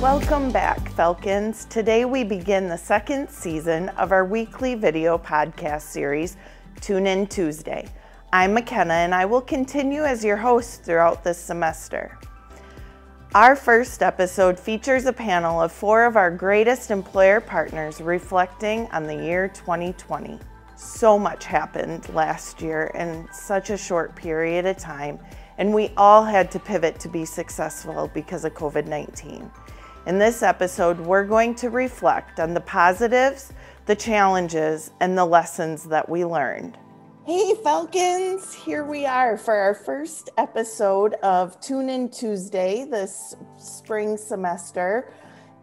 Welcome back, Falcons. Today we begin the second season of our weekly video podcast series, Tune In Tuesday. I'm McKenna and I will continue as your host throughout this semester. Our first episode features a panel of four of our greatest employer partners reflecting on the year 2020. So much happened last year in such a short period of time, and we all had to pivot to be successful because of COVID 19. In this episode, we're going to reflect on the positives, the challenges, and the lessons that we learned. Hey, Falcons! Here we are for our first episode of Tune In Tuesday this spring semester.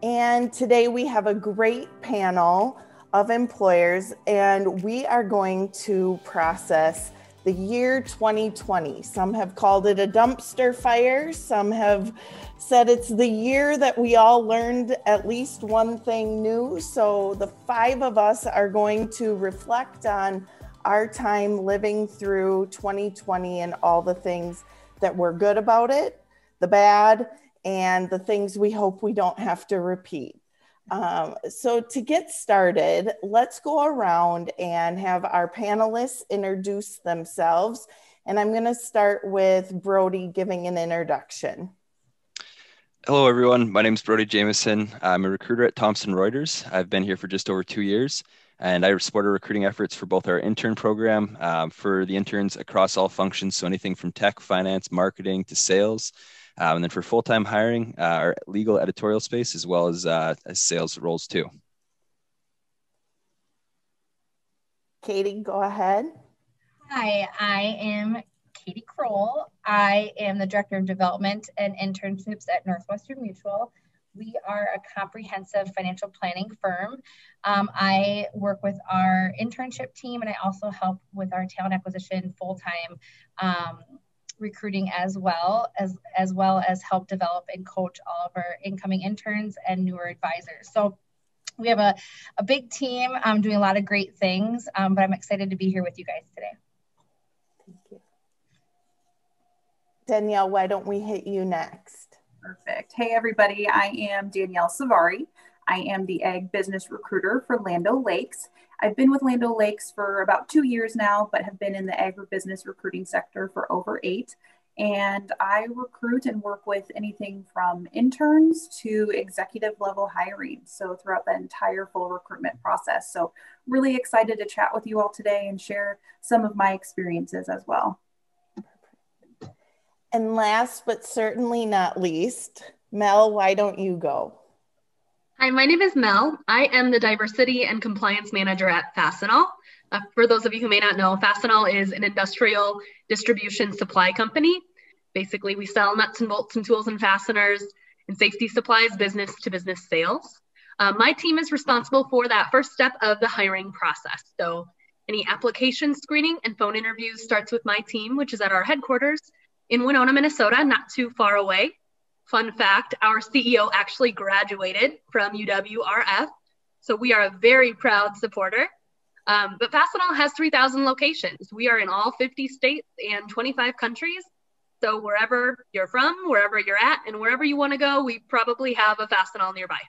And today we have a great panel of employers, and we are going to process the year 2020. Some have called it a dumpster fire, some have said it's the year that we all learned at least one thing new. So, the five of us are going to reflect on our time living through 2020 and all the things that were good about it, the bad, and the things we hope we don't have to repeat. Um, so, to get started, let's go around and have our panelists introduce themselves. And I'm going to start with Brody giving an introduction. Hello, everyone. My name is Brody Jameson. I'm a recruiter at Thomson Reuters. I've been here for just over two years and I support our recruiting efforts for both our intern program um, for the interns across all functions. So anything from tech, finance, marketing to sales. Um, and then for full-time hiring, uh, our legal editorial space, as well as, uh, as sales roles too. Katie, go ahead. Hi, I am Katie Kroll. I am the Director of Development and Internships at Northwestern Mutual. We are a comprehensive financial planning firm. Um, I work with our internship team and I also help with our talent acquisition full time um, recruiting as well as as well as help develop and coach all of our incoming interns and newer advisors. So we have a, a big team um, doing a lot of great things, um, but I'm excited to be here with you guys today. Thank you. Danielle, why don't we hit you next? Perfect. Hey, everybody. I am Danielle Savari. I am the ag business recruiter for Land O'Lakes. I've been with Land O'Lakes for about two years now, but have been in the agribusiness recruiting sector for over eight. And I recruit and work with anything from interns to executive level hiring. So, throughout the entire full recruitment process. So, really excited to chat with you all today and share some of my experiences as well. And last but certainly not least, Mel, why don't you go? Hi, my name is Mel. I am the Diversity and Compliance Manager at Fastenal. Uh, for those of you who may not know, Fastenal is an industrial distribution supply company. Basically, we sell nuts and bolts and tools and fasteners and safety supplies, business to business sales. Uh, my team is responsible for that first step of the hiring process. So, any application screening and phone interviews starts with my team, which is at our headquarters in Winona, Minnesota, not too far away. Fun fact our CEO actually graduated from UWRF. So we are a very proud supporter. Um, but Fastenal has 3,000 locations. We are in all 50 states and 25 countries. So wherever you're from, wherever you're at, and wherever you want to go, we probably have a Fastenal nearby.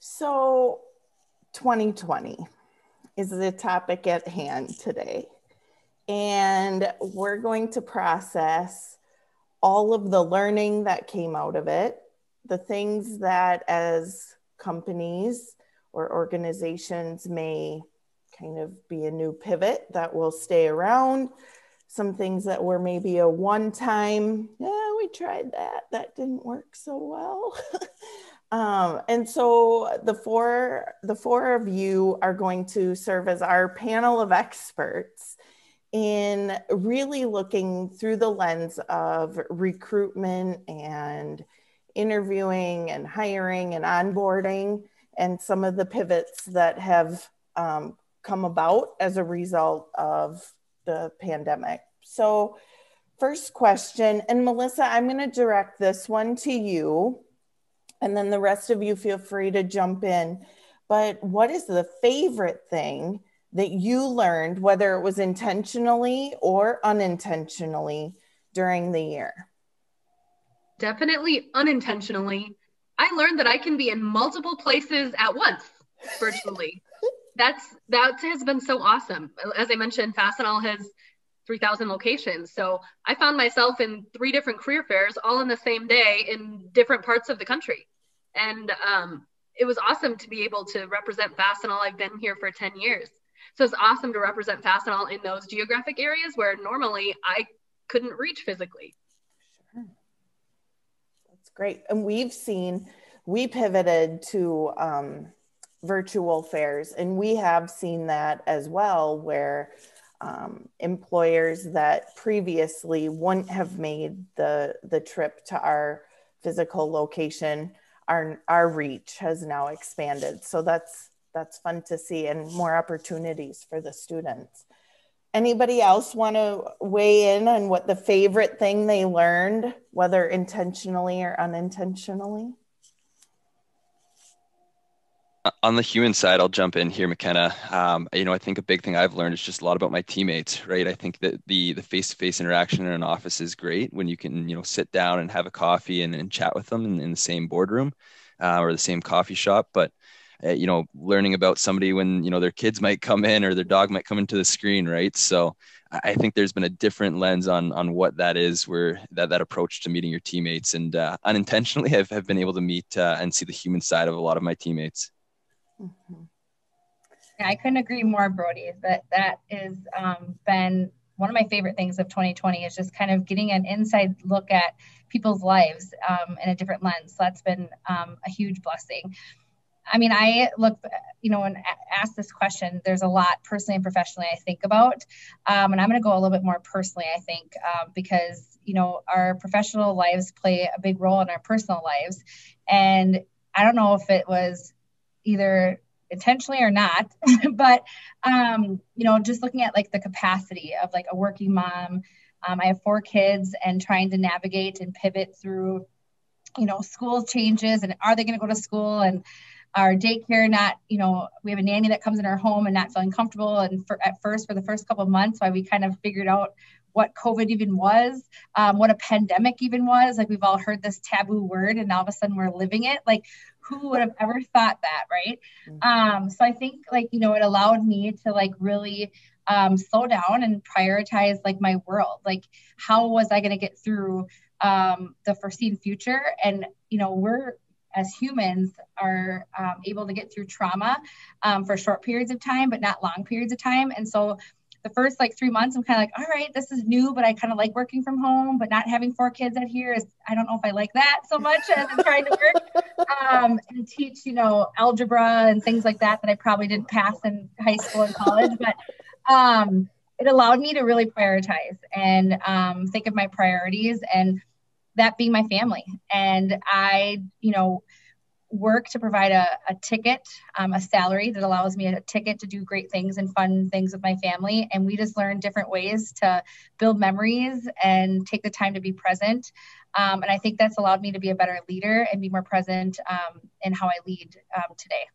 So 2020 is the topic at hand today and we're going to process all of the learning that came out of it, the things that as companies or organizations may kind of be a new pivot that will stay around, some things that were maybe a one time, yeah, we tried that, that didn't work so well. um, and so the four the four of you are going to serve as our panel of experts in really looking through the lens of recruitment and interviewing and hiring and onboarding and some of the pivots that have um, come about as a result of the pandemic. So, first question, and Melissa, I'm going to direct this one to you, and then the rest of you feel free to jump in. But what is the favorite thing that you learned, whether it was intentionally or unintentionally, during the year? Definitely unintentionally. I learned that I can be in multiple places at once virtually. That's that has been so awesome. As I mentioned, Fastenal has 3,000 locations. So I found myself in three different career fairs all in the same day in different parts of the country. And um, it was awesome to be able to represent Fastenal. I've been here for 10 years. So it's awesome to represent Fastenal in those geographic areas where normally I couldn't reach physically. Sure. That's great. And we've seen, we pivoted to um, virtual fairs, and we have seen that as well, where um, employers that previously wouldn't have made the the trip to our physical location our our reach has now expanded so that's that's fun to see and more opportunities for the students anybody else want to weigh in on what the favorite thing they learned whether intentionally or unintentionally on the human side, I'll jump in here, McKenna. Um, you know, I think a big thing I've learned is just a lot about my teammates, right? I think that the the face to face interaction in an office is great when you can, you know, sit down and have a coffee and, and chat with them in, in the same boardroom uh, or the same coffee shop. But uh, you know, learning about somebody when you know their kids might come in or their dog might come into the screen, right? So I think there's been a different lens on on what that is, where that that approach to meeting your teammates, and uh, unintentionally, I've have been able to meet uh, and see the human side of a lot of my teammates. Mm-hmm. Yeah, I couldn't agree more, Brody. That that is um, been one of my favorite things of 2020 is just kind of getting an inside look at people's lives um, in a different lens. So that's been um, a huge blessing. I mean, I look, you know, and ask this question. There's a lot personally and professionally I think about, um, and I'm going to go a little bit more personally. I think um, because you know our professional lives play a big role in our personal lives, and I don't know if it was either intentionally or not but um, you know just looking at like the capacity of like a working mom um, i have four kids and trying to navigate and pivot through you know school changes and are they going to go to school and our daycare not you know we have a nanny that comes in our home and not feeling comfortable and for, at first for the first couple of months why we kind of figured out what covid even was um, what a pandemic even was. Like we've all heard this taboo word and all of a sudden we're living it. Like who would have ever thought that right? Mm-hmm. um, so i think like you know it allowed me to like really um, slow down and prioritize like my world. Like how was i going to get through um, the foreseen future? And you know we're as humans are um, able to get through trauma um, for short periods of time but not long periods of time. And so the first like three months, I'm kind of like, all right, this is new, but I kind of like working from home, but not having four kids out here is, I don't know if I like that so much as I'm trying to work um, and teach, you know, algebra and things like that, that I probably didn't pass in high school and college, but um, it allowed me to really prioritize and um, think of my priorities. And that being my family. And I, you know, work to provide a, a ticket, um, a salary that allows me a ticket to do great things and fun things with my family. And we just learn different ways to build memories and take the time to be present. Um, and I think that's allowed me to be a better leader and be more present um, in how I lead um, today.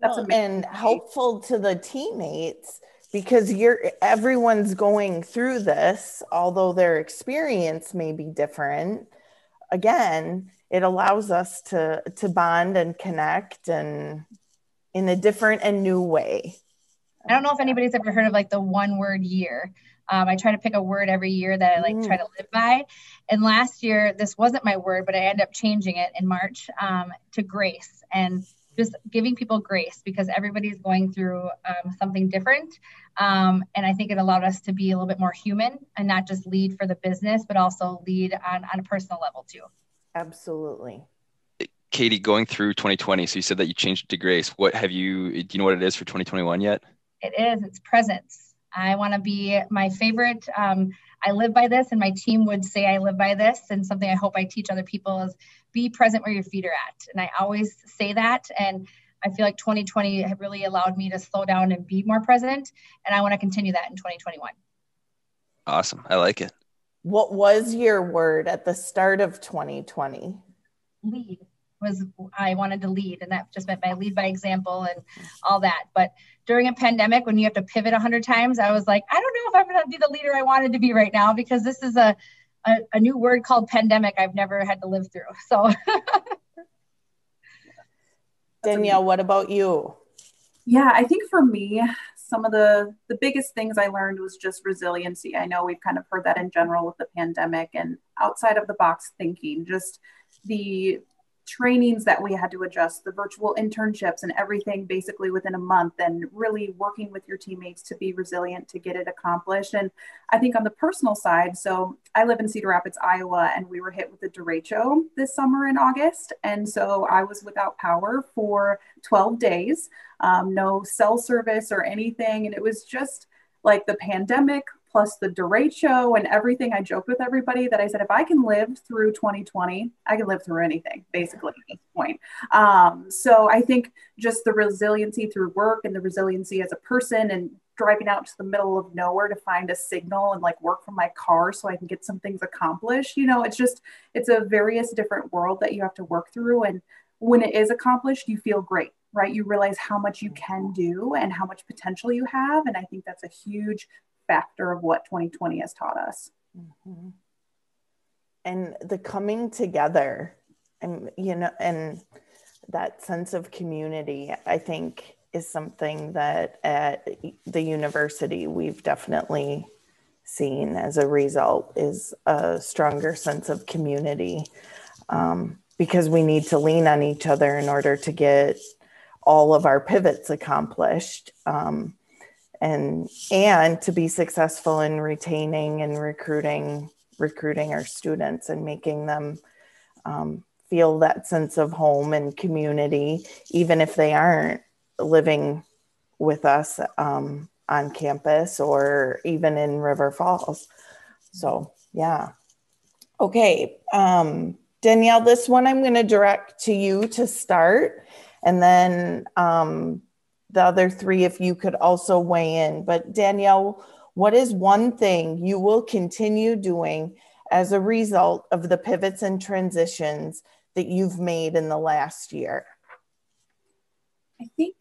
That's well, and helpful to the teammates because you're everyone's going through this although their experience may be different. Again it allows us to to bond and connect and in a different and new way. I don't know if anybody's ever heard of like the one word year. Um, i try to pick a word every year that i like mm. try to live by. And last year this wasn't my word but i ended up changing it in march um, to grace. And just giving people grace because everybody's going through um, something different. Um, and I think it allowed us to be a little bit more human and not just lead for the business, but also lead on, on a personal level too. Absolutely. Katie, going through 2020, so you said that you changed it to grace. What have you, do you know what it is for 2021 yet? It is, it's presence. I want to be my favorite. Um, I live by this, and my team would say I live by this. And something I hope I teach other people is be present where your feet are at. And I always say that. And I feel like 2020 really allowed me to slow down and be more present. And I want to continue that in 2021. Awesome. I like it. What was your word at the start of 2020? Lead. was I wanted to lead, and that just meant by lead by example and all that. But during a pandemic, when you have to pivot a hundred times, I was like, I don't know if I'm going to be the leader I wanted to be right now because this is a, a, a new word called pandemic I've never had to live through. So, Danielle, what about you? Yeah, I think for me, some of the the biggest things I learned was just resiliency. I know we've kind of heard that in general with the pandemic and outside of the box thinking, just the trainings that we had to adjust, the virtual internships and everything basically within a month, and really working with your teammates to be resilient to get it accomplished. And I think on the personal side, so I live in Cedar Rapids, Iowa, and we were hit with the derecho this summer in August. And so I was without power for 12 days, um, no cell service or anything. And it was just like the pandemic plus the derecho and everything. I joked with everybody that I said, if I can live through 2020, I can live through anything, basically, at this point. Um, so I think just the resiliency through work and the resiliency as a person and driving out to the middle of nowhere to find a signal and like work from my car so I can get some things accomplished. You know, it's just, it's a various different world that you have to work through. And when it is accomplished, you feel great right? You realize how much you can do and how much potential you have. And I think that's a huge factor of what 2020 has taught us. Mm-hmm. And the coming together, and you know, and that sense of community, I think, is something that at the university we've definitely seen as a result is a stronger sense of community um, because we need to lean on each other in order to get all of our pivots accomplished. Um, and and to be successful in retaining and recruiting recruiting our students and making them um, feel that sense of home and community even if they aren't living with us um, on campus or even in river falls. So yeah. Okay um, danielle this one i'm going to direct to you to start and then um, the other three if you could also weigh in. But Danielle, what is one thing you will continue doing as a result of the pivots and transitions that you've made in the last year? I think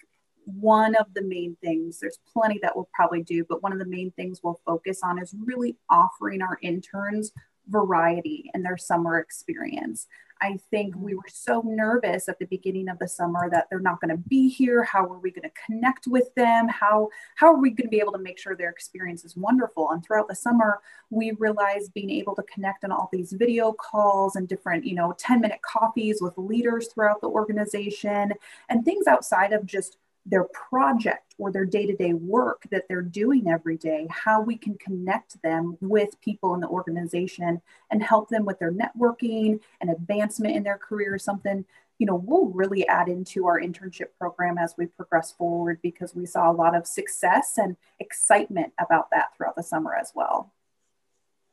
one of the main things, there's plenty that we'll probably do, but one of the main things we'll focus on is really offering our interns variety in their summer experience. I think we were so nervous at the beginning of the summer that they're not going to be here. How are we going to connect with them? How how are we going to be able to make sure their experience is wonderful? And throughout the summer, we realized being able to connect on all these video calls and different, you know, 10 minute coffees with leaders throughout the organization and things outside of just their project or their day to day work that they're doing every day, how we can connect them with people in the organization and help them with their networking and advancement in their career or something, you know, we'll really add into our internship program as we progress forward because we saw a lot of success and excitement about that throughout the summer as well.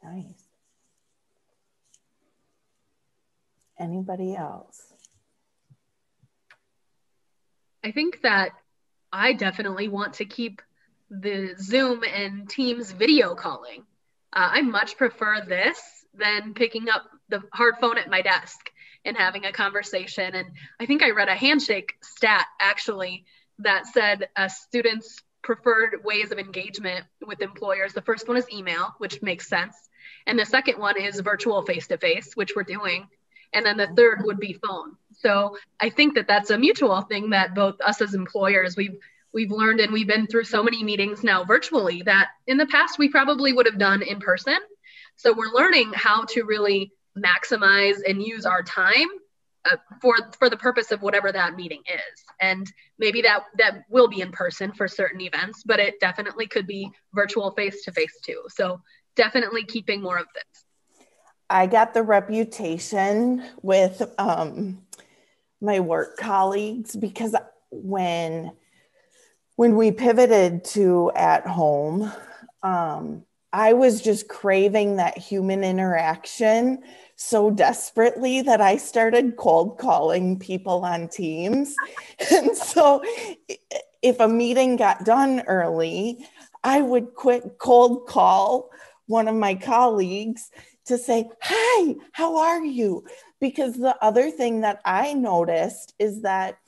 Nice. Anybody else? I think that I definitely want to keep the Zoom and Teams video calling. Uh, I much prefer this than picking up the hard phone at my desk and having a conversation. And I think I read a handshake stat actually that said uh, students' preferred ways of engagement with employers. The first one is email, which makes sense. And the second one is virtual face to face, which we're doing. And then the third would be phone. So I think that that's a mutual thing that both us as employers, we've we've learned and we've been through so many meetings now virtually that in the past we probably would have done in person. So we're learning how to really maximize and use our time uh, for for the purpose of whatever that meeting is and maybe that that will be in person for certain events but it definitely could be virtual face to face too so definitely keeping more of this i got the reputation with um, my work colleagues because when when we pivoted to at home um, i was just craving that human interaction so desperately that i started cold calling people on teams. And so if a meeting got done early i would quit cold call one of my colleagues to say, Hi, how are you? Because the other thing that I noticed is that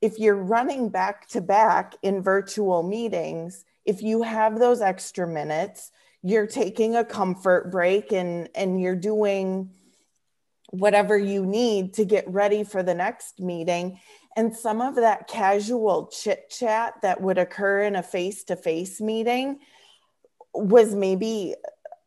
if you're running back to back in virtual meetings, if you have those extra minutes, you're taking a comfort break and, and you're doing whatever you need to get ready for the next meeting. And some of that casual chit chat that would occur in a face to face meeting was maybe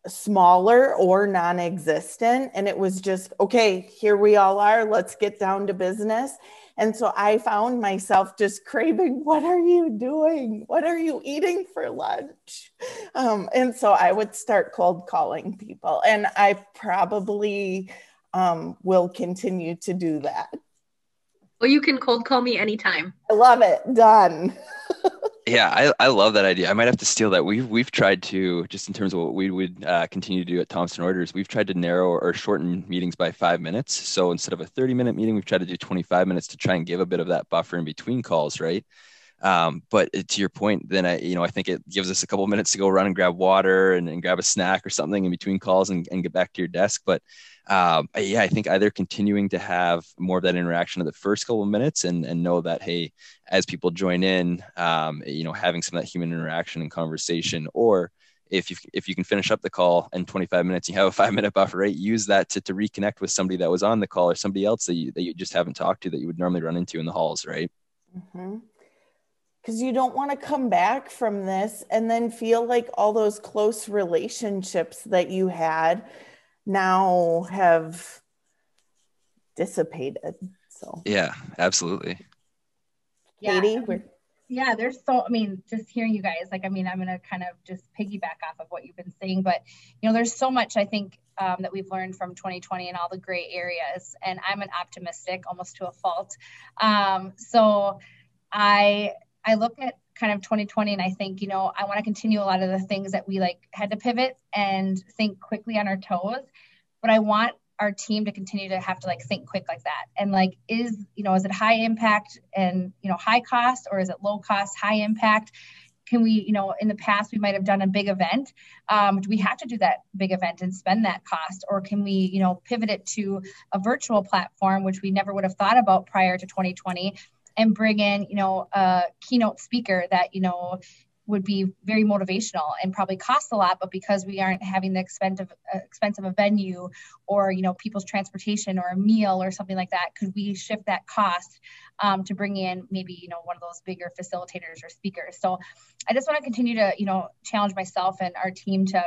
smaller or non existent. And it was just, okay, here we all are. Let's get down to business. And so I found myself just craving, what are you doing? What are you eating for lunch? Um, and so I would start cold calling people. And I probably um, will continue to do that. Well, you can cold call me anytime. I love it. Done. yeah, I, I love that idea. I might have to steal that. We've we've tried to just in terms of what we would uh, continue to do at Thomson Reuters We've tried to narrow or shorten meetings by five minutes. So instead of a thirty minute meeting, we've tried to do twenty five minutes to try and give a bit of that buffer in between calls, right? Um, but to your point, then I, you know, I think it gives us a couple minutes to go run and grab water and, and grab a snack or something in between calls and, and get back to your desk. But um, yeah, I think either continuing to have more of that interaction in the first couple of minutes and, and know that, hey, as people join in, um, you know, having some of that human interaction and conversation, or if you if you can finish up the call in 25 minutes, you have a five minute buffer, right? Use that to, to reconnect with somebody that was on the call or somebody else that you, that you just haven't talked to that you would normally run into in the halls, right? Mm-hmm because you don't want to come back from this and then feel like all those close relationships that you had now have dissipated. So yeah, absolutely. Katie, yeah. yeah, there's so I mean, just hearing you guys, like I mean, I'm gonna kind of just piggyback off of what you've been saying, but you know, there's so much I think um, that we've learned from 2020 and all the gray areas, and I'm an optimistic almost to a fault. Um, so I I look at kind of 2020 and I think, you know, I want to continue a lot of the things that we like had to pivot and think quickly on our toes, but I want our team to continue to have to like think quick like that. And like, is, you know, is it high impact and, you know, high cost or is it low cost, high impact? Can we, you know, in the past we might have done a big event. Um, do we have to do that big event and spend that cost? Or can we, you know, pivot it to a virtual platform, which we never would have thought about prior to 2020 and bring in, you know, a keynote speaker that, you know, would be very motivational and probably cost a lot, but because we aren't having the expensive uh, expense of a venue or you know people's transportation or a meal or something like that, could we shift that cost um, to bring in maybe you know one of those bigger facilitators or speakers? So I just want to continue to you know challenge myself and our team to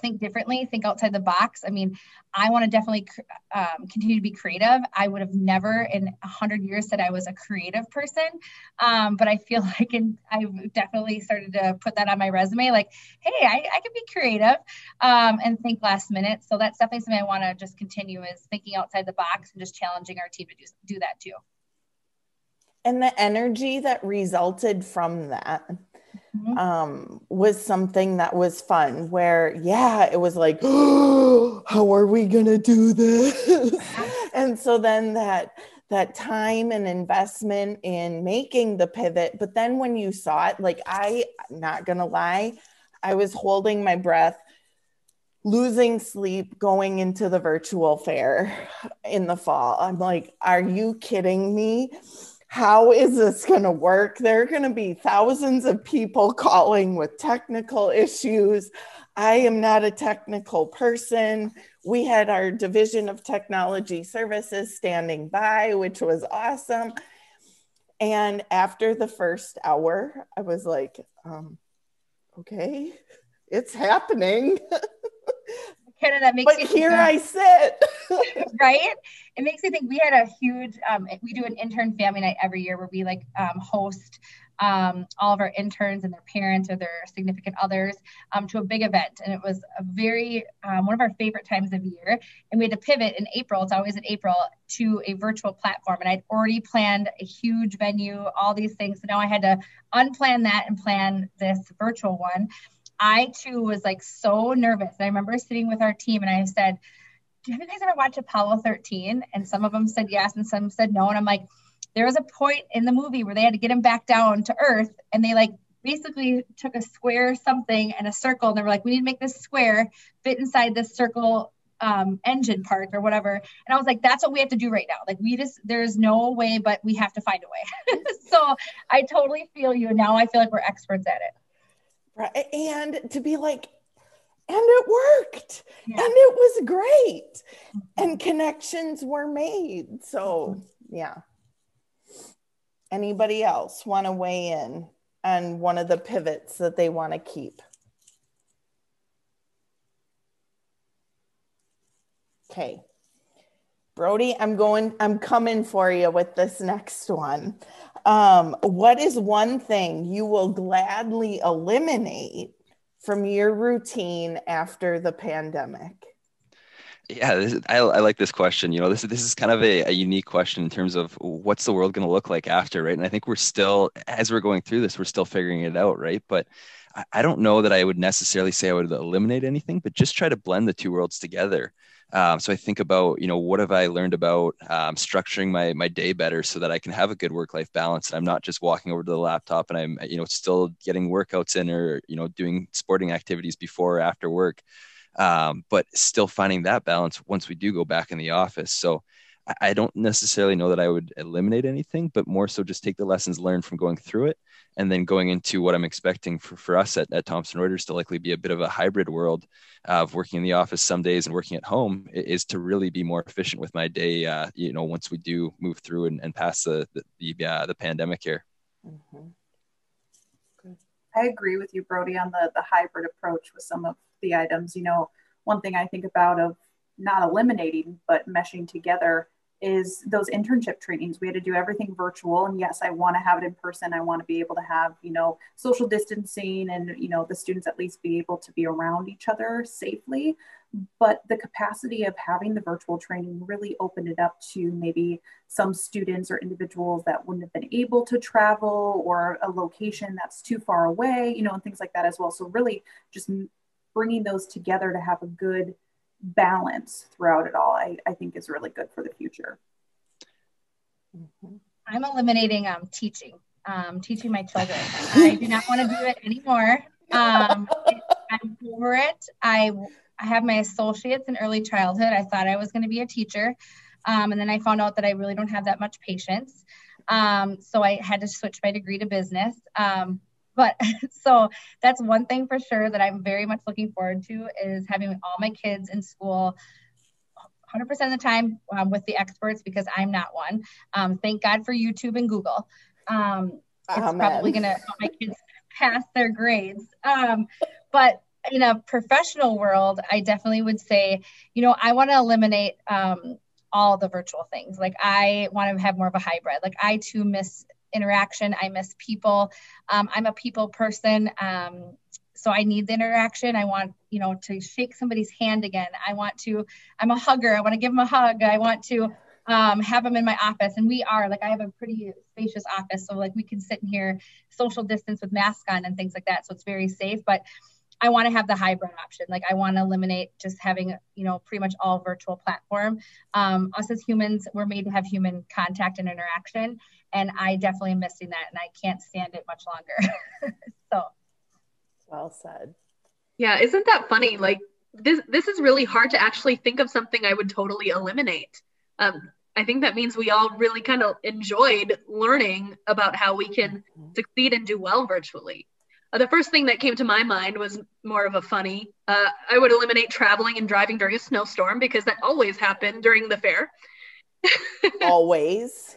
think differently, think outside the box. I mean, I want to definitely um, continue to be creative. I would have never in a hundred years said I was a creative person, um, but I feel like in, I've definitely started to put that on my resume. Like, hey, I, I can be creative um, and think last minute. So that's definitely something I want to just continue is thinking outside the box and just challenging our team to do do that too. And the energy that resulted from that mm-hmm. um, was something that was fun. Where, yeah, it was like, oh, how are we gonna do this? and so then that that time and investment in making the pivot, but then when you saw it, like I, not gonna lie, I was holding my breath losing sleep going into the virtual fair in the fall. I'm like, are you kidding me? How is this going to work? There are going to be thousands of people calling with technical issues. I am not a technical person. We had our division of technology services standing by, which was awesome. And after the first hour, I was like, um, okay, it's happening. Canada makes but here I sit. right? It makes me think we had a huge, um, we do an intern family night every year where we like um, host um, all of our interns and their parents or their significant others um, to a big event. And it was a very, um, one of our favorite times of year. And we had to pivot in April, it's always in April, to a virtual platform. And I'd already planned a huge venue, all these things. So now I had to unplan that and plan this virtual one. I too was like so nervous. I remember sitting with our team and I said, Do you guys ever watched Apollo 13? And some of them said yes and some said no. And I'm like, there was a point in the movie where they had to get him back down to earth and they like basically took a square something and a circle, and they were like, "We need to make this square fit inside this circle um, engine part or whatever. And I was like, that's what we have to do right now. Like we just, there's no way, but we have to find a way. so I totally feel you. Now I feel like we're experts at it. Right. And to be like, and it worked yeah. and it was great mm-hmm. and connections were made. So mm-hmm. yeah. Anybody else want to weigh in on one of the pivots that they want to keep? Okay. Brody, I'm going, I'm coming for you with this next one. Um, what is one thing you will gladly eliminate from your routine after the pandemic? Yeah, is, I, I, like this question. You know, this, this is kind of a, a unique question in terms of what's the world going to look like after, right? And I think we're still, as we're going through this, we're still figuring it out, right? But I, I don't know that I would necessarily say I would eliminate anything, but just try to blend the two worlds together. Um, so I think about, you know, what have I learned about um, structuring my my day better so that I can have a good work life balance and I'm not just walking over to the laptop and I'm, you know, still getting workouts in or you know doing sporting activities before or after work, um, but still finding that balance once we do go back in the office. So I don't necessarily know that I would eliminate anything, but more so just take the lessons learned from going through it and then going into what I'm expecting for, for us at, at Thomson Reuters to likely be a bit of a hybrid world of working in the office some days and working at home is to really be more efficient with my day, uh, you know, once we do move through and, and pass the, the, the, uh, the pandemic here. Mm-hmm. I agree with you, Brody, on the, the hybrid approach with some of the items. You know, one thing I think about of not eliminating, but meshing together is those internship trainings. We had to do everything virtual. And yes, I want to have it in person. I want to be able to have, you know, social distancing and, you know, the students at least be able to be around each other safely. But the capacity of having the virtual training really opened it up to maybe some students or individuals that wouldn't have been able to travel or a location that's too far away, you know, and things like that as well. So really just bringing those together to have a good balance throughout it all, I, I think is really good for the future. Mm-hmm. I'm eliminating um, teaching, um, teaching my children. I do not want to do it anymore. Um, I'm over it. I, I have my associates in early childhood. I thought I was going to be a teacher. Um, and then I found out that I really don't have that much patience. Um, so I had to switch my degree to business. Um, but so that's one thing for sure that I'm very much looking forward to is having all my kids in school 100% of the time um, with the experts because I'm not one. Um, thank God for YouTube and Google. Um, it's Amen. probably going to help my kids pass their grades. Um, but in a professional world, I definitely would say, you know, I want to eliminate um, all the virtual things. Like I want to have more of a hybrid. Like I too miss interaction. I miss people. Um, I'm a people person. Um, so I need the interaction. I want, you know, to shake somebody's hand again. I want to, I'm a hugger. I want to give them a hug. I want to um, have them in my office. And we are like, I have a pretty spacious office. So like we can sit in here, social distance with masks on and things like that. So it's very safe. But I want to have the hybrid option. Like I want to eliminate just having, you know, pretty much all virtual platform. Um, us as humans, we're made to have human contact and interaction. And I definitely am missing that and I can't stand it much longer. so well said. Yeah, isn't that funny? Like this this is really hard to actually think of something I would totally eliminate. Um, I think that means we all really kind of enjoyed learning about how we can mm-hmm. succeed and do well virtually. Uh, the first thing that came to my mind was more of a funny. Uh, I would eliminate traveling and driving during a snowstorm because that always happened during the fair. always.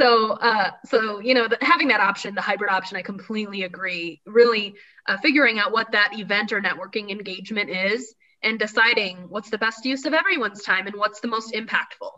So, uh, so you know, the, having that option, the hybrid option, I completely agree. Really, uh, figuring out what that event or networking engagement is, and deciding what's the best use of everyone's time and what's the most impactful.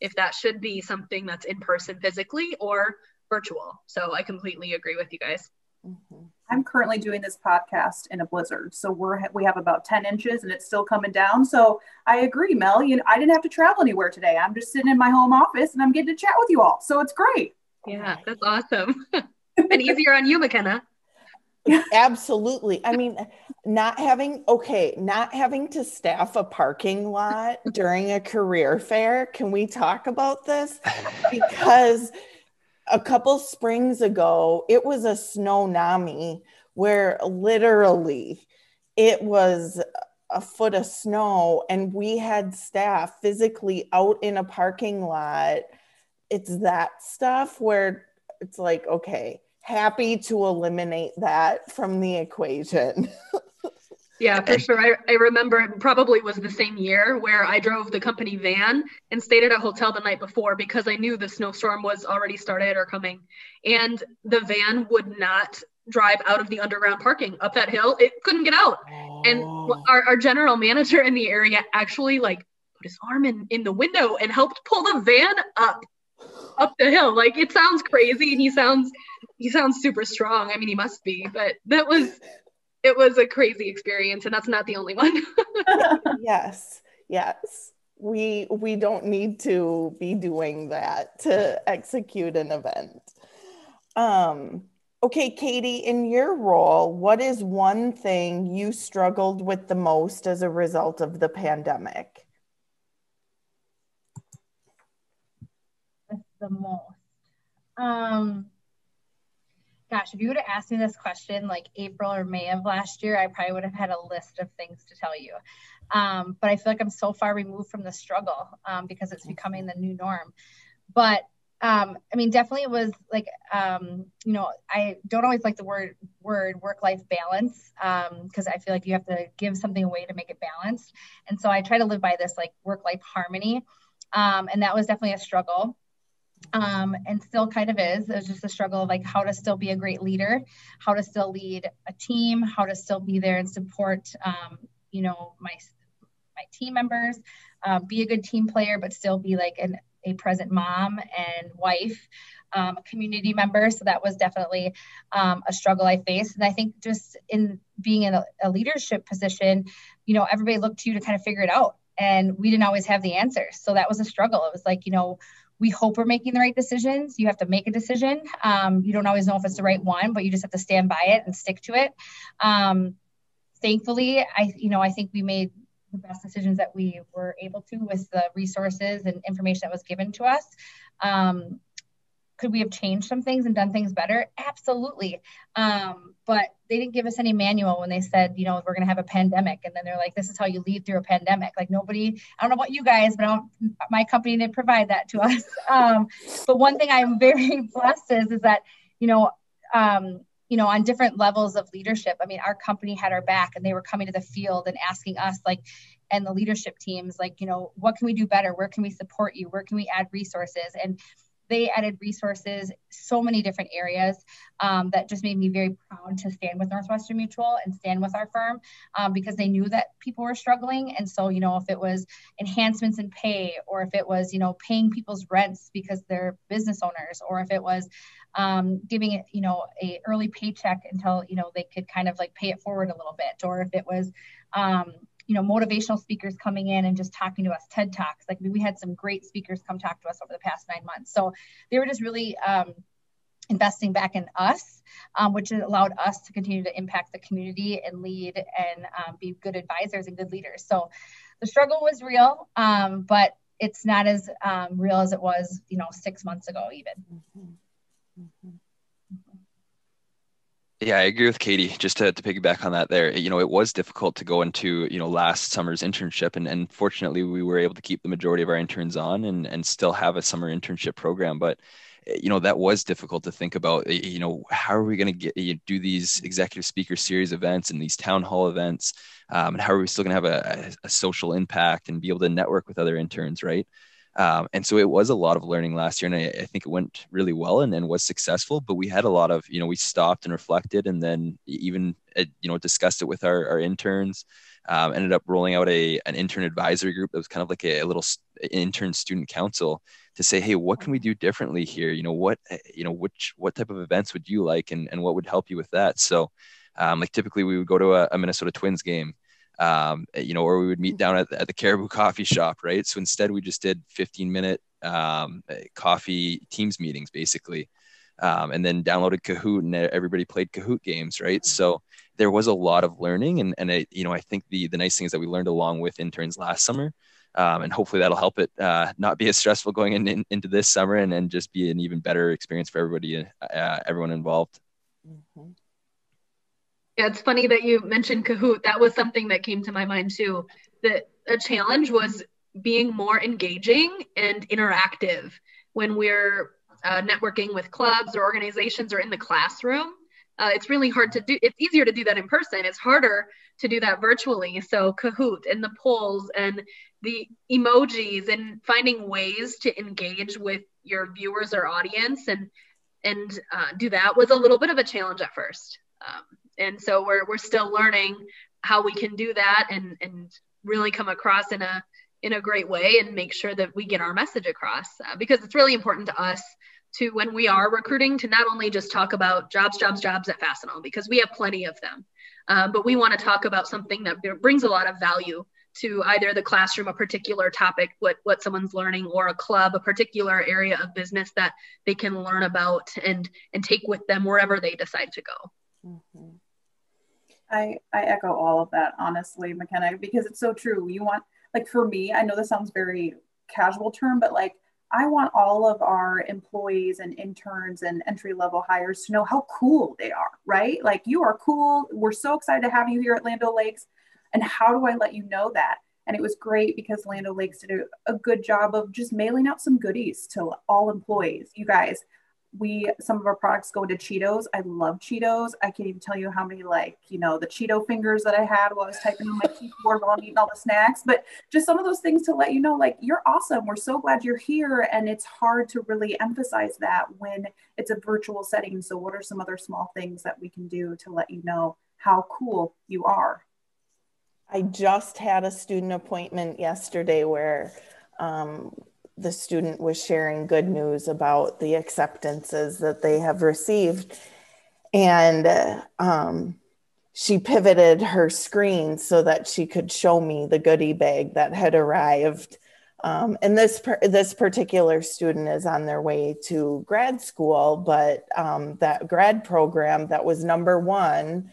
If that should be something that's in person physically or virtual. So, I completely agree with you guys. Mm-hmm. I'm currently doing this podcast in a blizzard, so we're we have about 10 inches and it's still coming down. So I agree, Mel. You know, I didn't have to travel anywhere today. I'm just sitting in my home office and I'm getting to chat with you all. So it's great. Yeah, that's awesome. and easier on you, McKenna. Absolutely. I mean, not having okay, not having to staff a parking lot during a career fair. Can we talk about this? Because a couple springs ago, it was a snow nami where literally it was a foot of snow and we had staff physically out in a parking lot. It's that stuff where it's like, okay, happy to eliminate that from the equation. Yeah, for sure. I, I remember it probably was the same year where I drove the company van and stayed at a hotel the night before because I knew the snowstorm was already started or coming. And the van would not drive out of the underground parking up that hill. It couldn't get out. Oh. And our, our general manager in the area actually like put his arm in, in the window and helped pull the van up up the hill. Like it sounds crazy and he sounds he sounds super strong. I mean he must be, but that was it was a crazy experience and that's not the only one. Yes yes. We we don't need to be doing that to execute an event. Um okay katie in your role what is one thing you struggled with the most as a result of the pandemic? The most. Um gosh, if you would have asked me this question like April or May of last year, I probably would have had a list of things to tell you. Um, but I feel like I'm so far removed from the struggle um, because it's becoming the new norm. But um, I mean, definitely it was like, um, you know, I don't always like the word word work life balance because um, I feel like you have to give something away to make it balanced. And so I try to live by this like work life harmony. Um, and that was definitely a struggle um, and still kind of is. It's just a struggle of like how to still be a great leader, how to still lead a team, how to still be there and support, um, you know, my my team members, um, be a good team player, but still be like an a present mom and wife, um, community member. So that was definitely um, a struggle I faced. And I think just in being in a, a leadership position, you know, everybody looked to you to kind of figure it out and we didn't always have the answers so that was a struggle it was like you know we hope we're making the right decisions. You have to make a decision. Um, you don't always know if it's the right one, but you just have to stand by it and stick to it. Um, thankfully, I you know I think we made the best decisions that we were able to with the resources and information that was given to us. Um, could we have changed some things and done things better? Absolutely. Um, but they didn't give us any manual when they said, you know, we're going to have a pandemic. And then they're like, this is how you lead through a pandemic. Like nobody, I don't know about you guys, but my company didn't provide that to us. Um, but one thing I'm very blessed is, is that, you know, um, you know, on different levels of leadership. I mean, our company had our back and they were coming to the field and asking us like, and the leadership teams, like, you know, what can we do better? Where can we support you? Where can we add resources? And they added resources, so many different areas um, that just made me very proud to stand with Northwestern Mutual and stand with our firm um, because they knew that people were struggling. And so, you know, if it was enhancements in pay or if it was, you know, paying people's rents because they're business owners or if it was um, giving it, you know, a early paycheck until, you know, they could kind of like pay it forward a little bit or if it was, um, you know motivational speakers coming in and just talking to us ted talks like we had some great speakers come talk to us over the past nine months so they were just really um, investing back in us um, which allowed us to continue to impact the community and lead and um, be good advisors and good leaders so the struggle was real um, but it's not as um, real as it was you know six months ago even mm-hmm. Mm-hmm. Yeah, I agree with Katie. Just to, to piggyback on that, there, you know, it was difficult to go into, you know, last summer's internship, and and fortunately, we were able to keep the majority of our interns on, and and still have a summer internship program. But, eh, you know, that was difficult to think about. Eh, you know, how are we going to get you do these executive speaker series events and these town hall events, um, and how are we still going to have a, a, a social impact and be able to network with other interns, right? Um, and so it was a lot of learning last year, and I, I think it went really well and, and was successful. But we had a lot of, you know, we stopped and reflected, and then even, uh, you know, discussed it with our, our interns. Um, ended up rolling out a an intern advisory group that was kind of like a, a little intern student council to say, hey, what can we do differently here? You know, what eh, you know, which what type of events would you like, and and what would help you with that? So, um, like typically we would go to a, a Minnesota Twins game um, you know, or we would meet mm-hmm. down at, at, the Caribou Coffee Shop, right? So instead, we just did 15 minute um, coffee teams meetings, basically, um, and then downloaded Kahoot, and everybody played Kahoot games, right? Mm-hmm. So there was a lot of learning, and and it, you know, I think the the nice thing is that we learned along with interns last summer. Um, and hopefully that'll help it uh, not be as stressful going in, in, into this summer and, and just be an even better experience for everybody, uh, everyone involved. Mm-hmm. Yeah, it's funny that you mentioned Kahoot. That was something that came to my mind too. That a challenge was being more engaging and interactive when we're uh, networking with clubs or organizations or in the classroom. Uh, it's really hard to do. It's easier to do that in person. It's harder to do that virtually. So Kahoot and the polls and the emojis and finding ways to engage with your viewers or audience and and uh, do that was a little bit of a challenge at first. Um, and so we're we're still learning how we can do that and and really come across in a in a great way and make sure that we get our message across uh, because it's really important to us to when we are recruiting to not only just talk about jobs jobs jobs at fastenal because we have plenty of them uh, but we want to talk about something that brings a lot of value to either the classroom a particular topic what what someone's learning or a club a particular area of business that they can learn about and and take with them wherever they decide to go mm-hmm. I, I echo all of that, honestly, McKenna, because it's so true. You want, like, for me, I know this sounds very casual term, but like, I want all of our employees and interns and entry level hires to know how cool they are, right? Like, you are cool. We're so excited to have you here at Land O'Lakes. And how do I let you know that? And it was great because Land O'Lakes did a, a good job of just mailing out some goodies to all employees. You guys, we some of our products go into Cheetos. I love Cheetos. I can't even tell you how many like you know the Cheeto fingers that I had while I was typing on my keyboard while I'm eating all the snacks. But just some of those things to let you know, like you're awesome. We're so glad you're here, and it's hard to really emphasize that when it's a virtual setting. So, what are some other small things that we can do to let you know how cool you are? I just had a student appointment yesterday where um, the student was sharing good news about the acceptances that they have received. And um, she pivoted her screen so that she could show me the goodie bag that had arrived. Um, and this this particular student is on their way to grad school, but um, that grad program that was number one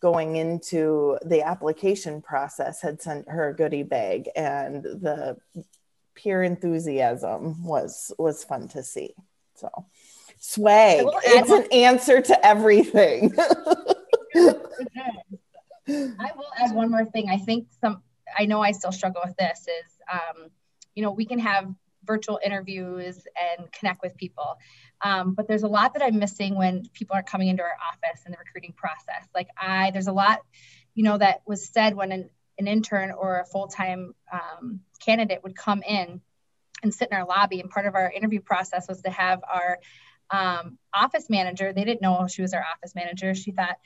going into the application process had sent her a goodie bag, and the pure enthusiasm was was fun to see. So swag. It's an answer to everything. I will add one more thing. I think some I know I still struggle with this is um, you know, we can have virtual interviews and connect with people. Um, but there's a lot that I'm missing when people aren't coming into our office in the recruiting process. Like I, there's a lot, you know, that was said when an, an intern or a full-time um, candidate would come in and sit in our lobby. And part of our interview process was to have our um, office manager. They didn't know she was our office manager. She thought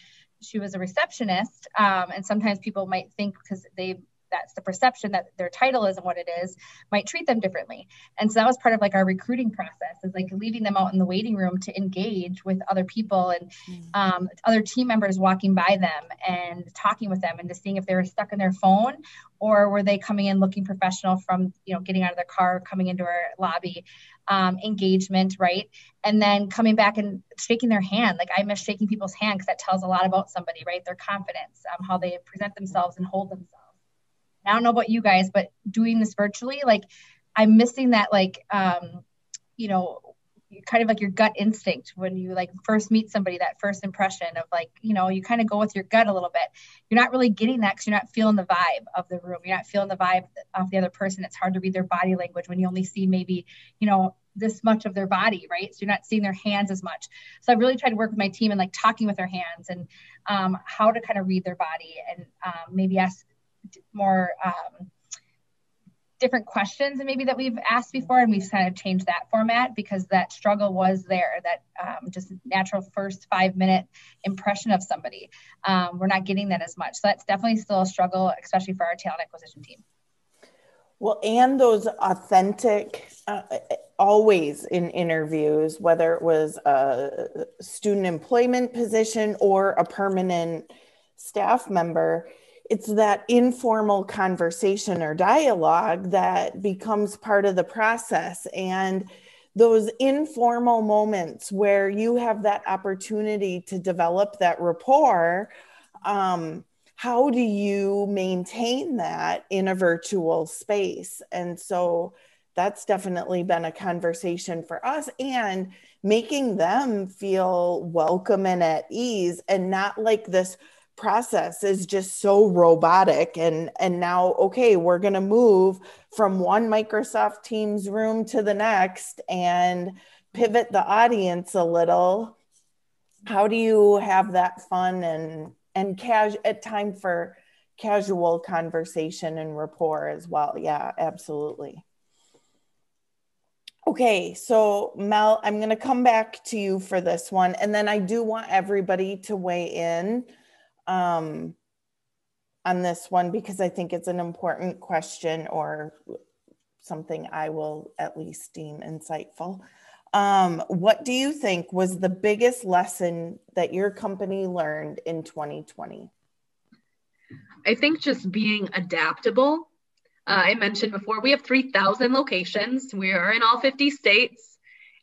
she was a receptionist. Um, and sometimes people might think because they that's the perception that their title isn't what it is might treat them differently. And so that was part of like our recruiting process is like leaving them out in the waiting room to engage with other people and mm. um, other team members walking by them and talking with them and just seeing if they were stuck in their phone or were they coming in looking professional from you know getting out of their car coming into our lobby um, engagement right? And then coming back and shaking their hand. Like i miss shaking people's hand because that tells a lot about somebody right? Their confidence um, how they present themselves and hold themselves I don't know about you guys, but doing this virtually, like I'm missing that, like, um, you know, kind of like your gut instinct when you like first meet somebody, that first impression of like, you know, you kind of go with your gut a little bit. You're not really getting that because you're not feeling the vibe of the room. You're not feeling the vibe of the other person. It's hard to read their body language when you only see maybe, you know, this much of their body, right? So you're not seeing their hands as much. So I really tried to work with my team and like talking with their hands and um, how to kind of read their body and um, maybe ask more um, different questions and maybe that we've asked before and we've kind of changed that format because that struggle was there that um, just natural first five minute impression of somebody. Um, we're not getting that as much. So that's definitely still a struggle especially for our talent acquisition team. Well and those authentic uh, always in interviews whether it was a student employment position or a permanent staff member it's that informal conversation or dialogue that becomes part of the process and those informal moments where you have that opportunity to develop that rapport um, how do you maintain that in a virtual space? And so that's definitely been a conversation for us and making them feel welcome and at ease and not like this process is just so robotic and and now okay we're going to move from one microsoft teams room to the next and pivot the audience a little how do you have that fun and and cash at time for casual conversation and rapport as well yeah absolutely Okay, so Mel, I'm going to come back to you for this one. And then I do want everybody to weigh in um, on this one because I think it's an important question or something I will at least deem insightful. Um, what do you think was the biggest lesson that your company learned in 2020? I think just being adaptable. Uh, I mentioned before, we have 3,000 locations. We are in all 50 states,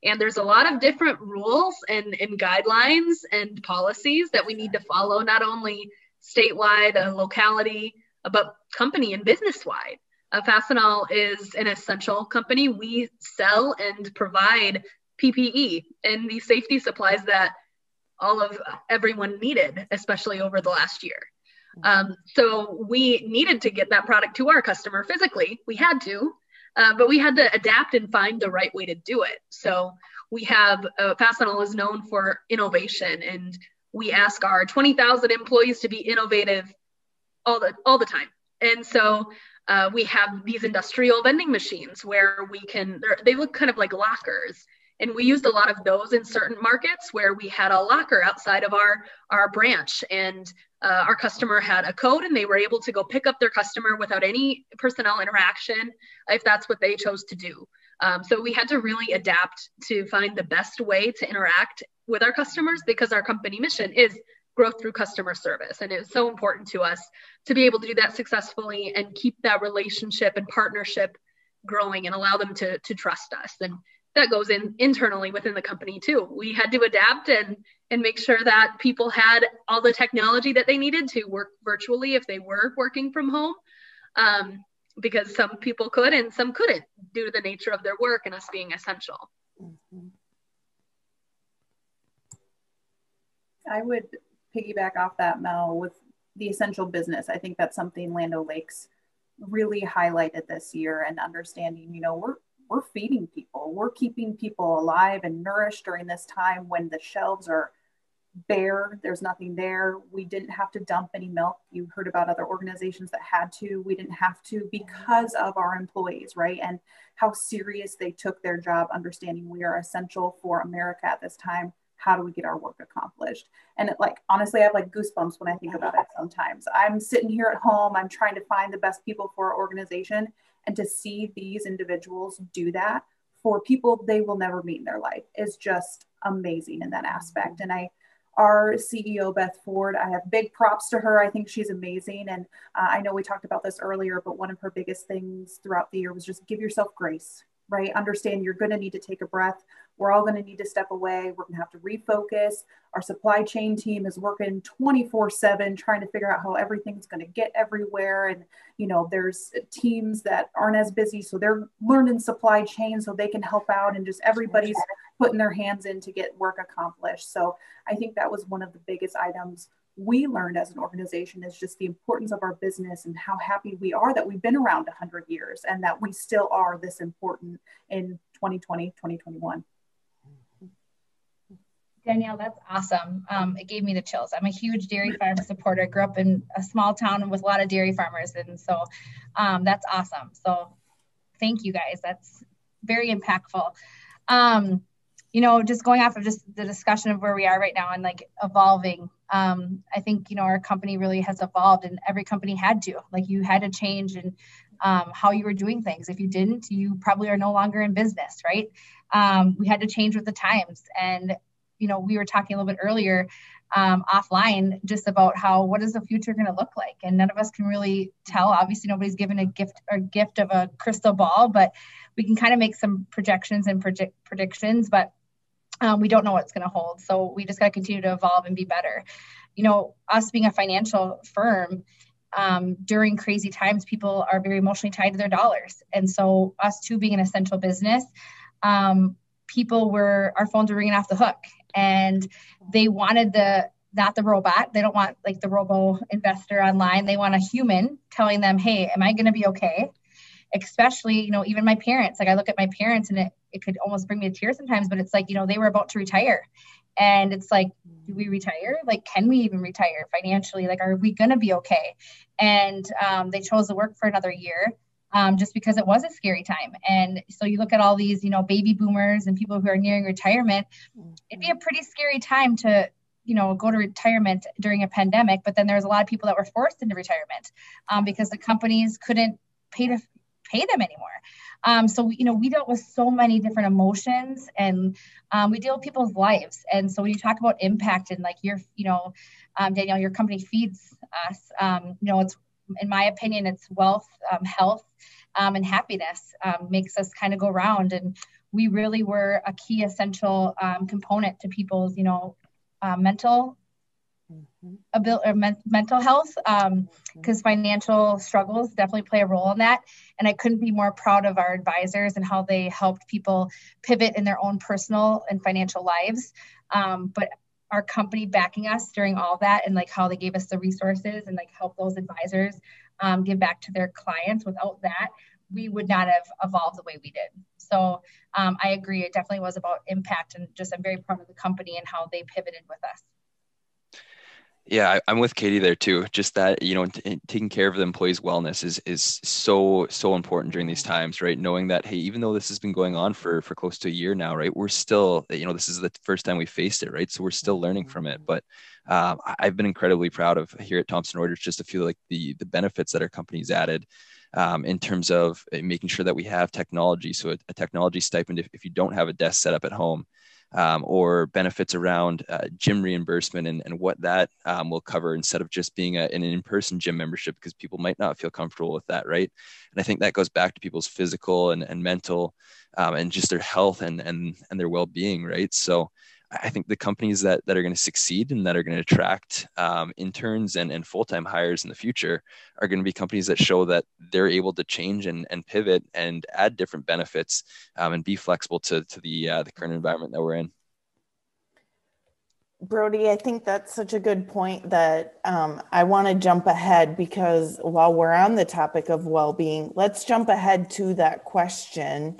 and there's a lot of different rules and, and guidelines and policies that we need to follow, not only statewide, a locality, but company and business wide. Uh, Fastenal is an essential company. We sell and provide PPE and the safety supplies that all of everyone needed, especially over the last year. Um, so we needed to get that product to our customer physically. We had to, uh, but we had to adapt and find the right way to do it. So we have uh, Fastenal is known for innovation, and we ask our 20,000 employees to be innovative all the all the time. And so uh, we have these industrial vending machines where we can they look kind of like lockers and we used a lot of those in certain markets where we had a locker outside of our our branch and uh, our customer had a code and they were able to go pick up their customer without any personnel interaction if that's what they chose to do. Um, so we had to really adapt to find the best way to interact with our customers because our company mission is growth through customer service. And it's so important to us to be able to do that successfully and keep that relationship and partnership growing and allow them to, to trust us. And that goes in internally within the company too. We had to adapt and and make sure that people had all the technology that they needed to work virtually if they were working from home, um, because some people could and some couldn't due to the nature of their work and us being essential. Mm-hmm. I would piggyback off that, Mel, with the essential business. I think that's something Land Lakes really highlighted this year and understanding, you know, we're we're feeding people. We're keeping people alive and nourished during this time when the shelves are bare. There's nothing there. We didn't have to dump any milk. You heard about other organizations that had to. We didn't have to because of our employees, right? And how serious they took their job, understanding we are essential for America at this time. How do we get our work accomplished? And it, like honestly, I have like goosebumps when I think about it sometimes. I'm sitting here at home, I'm trying to find the best people for our organization and to see these individuals do that for people they will never meet in their life is just amazing in that aspect. And I, our CEO, Beth Ford, I have big props to her. I think she's amazing. And uh, I know we talked about this earlier, but one of her biggest things throughout the year was just give yourself grace, right? Understand you're going to need to take a breath. We're all going to need to step away. We're going to have to refocus. Our supply chain team is working 24 7 trying to figure out how everything's going to get everywhere. And, you know, there's teams that aren't as busy. So they're learning supply chain so they can help out and just everybody's putting their hands in to get work accomplished. So I think that was one of the biggest items we learned as an organization is just the importance of our business and how happy we are that we've been around 100 years and that we still are this important in 2020 2021 Danielle, that's awesome. Um, it gave me the chills. I'm a huge dairy farm supporter. I grew up in a small town with a lot of dairy farmers, and so um, that's awesome. So thank you guys. That's very impactful. Um, you know, just going off of just the discussion of where we are right now and like evolving. Um, I think you know our company really has evolved, and every company had to. Like you had to change and um, how you were doing things. If you didn't, you probably are no longer in business, right? Um, we had to change with the times, and you know, we were talking a little bit earlier um, offline just about how what is the future going to look like, and none of us can really tell. Obviously, nobody's given a gift or gift of a crystal ball, but we can kind of make some projections and predict predictions, but um, we don't know what's going to hold. So we just got to continue to evolve and be better. you know, us being a financial firm, um, during crazy times, people are very emotionally tied to their dollars. And so, us too being an essential business, um, people were, our phones were ringing off the hook and they wanted the, not the robot. They don't want like the robo investor online. They want a human telling them, hey, am I going to be okay? Especially, you know, even my parents. Like I look at my parents and it, it could almost bring me to tears sometimes, but it's like, you know, they were about to retire. And it's like do we retire? Like can we even retire financially? Like are we going to be okay? And um, they chose to work for another year um, just because it was a scary time. And so you look at all these you know baby boomers and people who are nearing retirement it'd be a pretty scary time to you know go to retirement during a pandemic but then there's a lot of people that were forced into retirement um, because the companies couldn't pay to pay them anymore um, so, you know, we dealt with so many different emotions and um, we deal with people's lives. And so when you talk about impact and like your, you know, um, Danielle, your company feeds us, um, you know, it's, in my opinion, it's wealth, um, health, um, and happiness makes us kind of go around. And we really were a key essential component to people's, you know, uh, mental mm-hmm. ability, men- mental health because um, mm-hmm. financial struggles definitely play a role in that and i couldn't be more proud of our advisors and how they helped people pivot in their own personal and financial lives um, but our company backing us during all that and like how they gave us the resources and like help those advisors um, give back to their clients without that we would not have evolved the way we did so um, i agree it definitely was about impact and just i'm very proud of the company and how they pivoted with us yeah, I, am with Katie there too. Just that you know, t- taking care of the employees' wellness is is so so important during these times, right? Knowing that hey, even though this has been going on for for close to a year now, right? We're still you know this is the first time we faced it, right? So we're still learning from it. But um, I've been incredibly proud of here at Thomson Reuters just to feel like the the benefits that our company's added. Um, in terms of uh, making sure that we have technology. So a, a technology stipend if, if you don't have a desk set up at home, um, or benefits around uh, gym reimbursement and, and what that um, will cover instead of just being a, an in-person gym membership because people might not feel comfortable with that right? And i think that goes back to people's physical and, and mental um, and just their health and, and and their well-being right? So I think the companies that, that are going to succeed and that are going to attract um, interns and, and full time hires in the future are going to be companies that show that they're able to change and, and pivot and add different benefits um, and be flexible to, to the, uh, the current environment that we're in. Brody, I think that's such a good point that um, I want to jump ahead because while we're on the topic of well being, let's jump ahead to that question.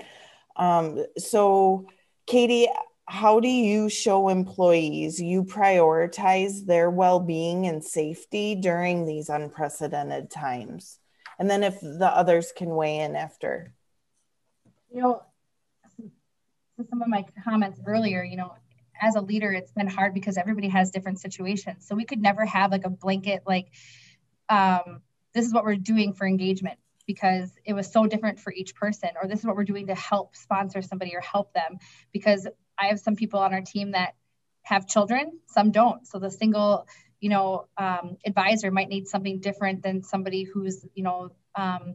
Um, so, Katie, how do you show employees you prioritize their well-being and safety during these unprecedented times? And then if the others can weigh in after. You know some of my comments earlier you know as a leader it's been hard because everybody has different situations. So we could never have like a blanket like um, this is what we're doing for engagement because it was so different for each person or this is what we're doing to help sponsor somebody or help them because I have some people on our team that have children, some don't. So the single, you know, um, advisor might need something different than somebody who's, you know, um,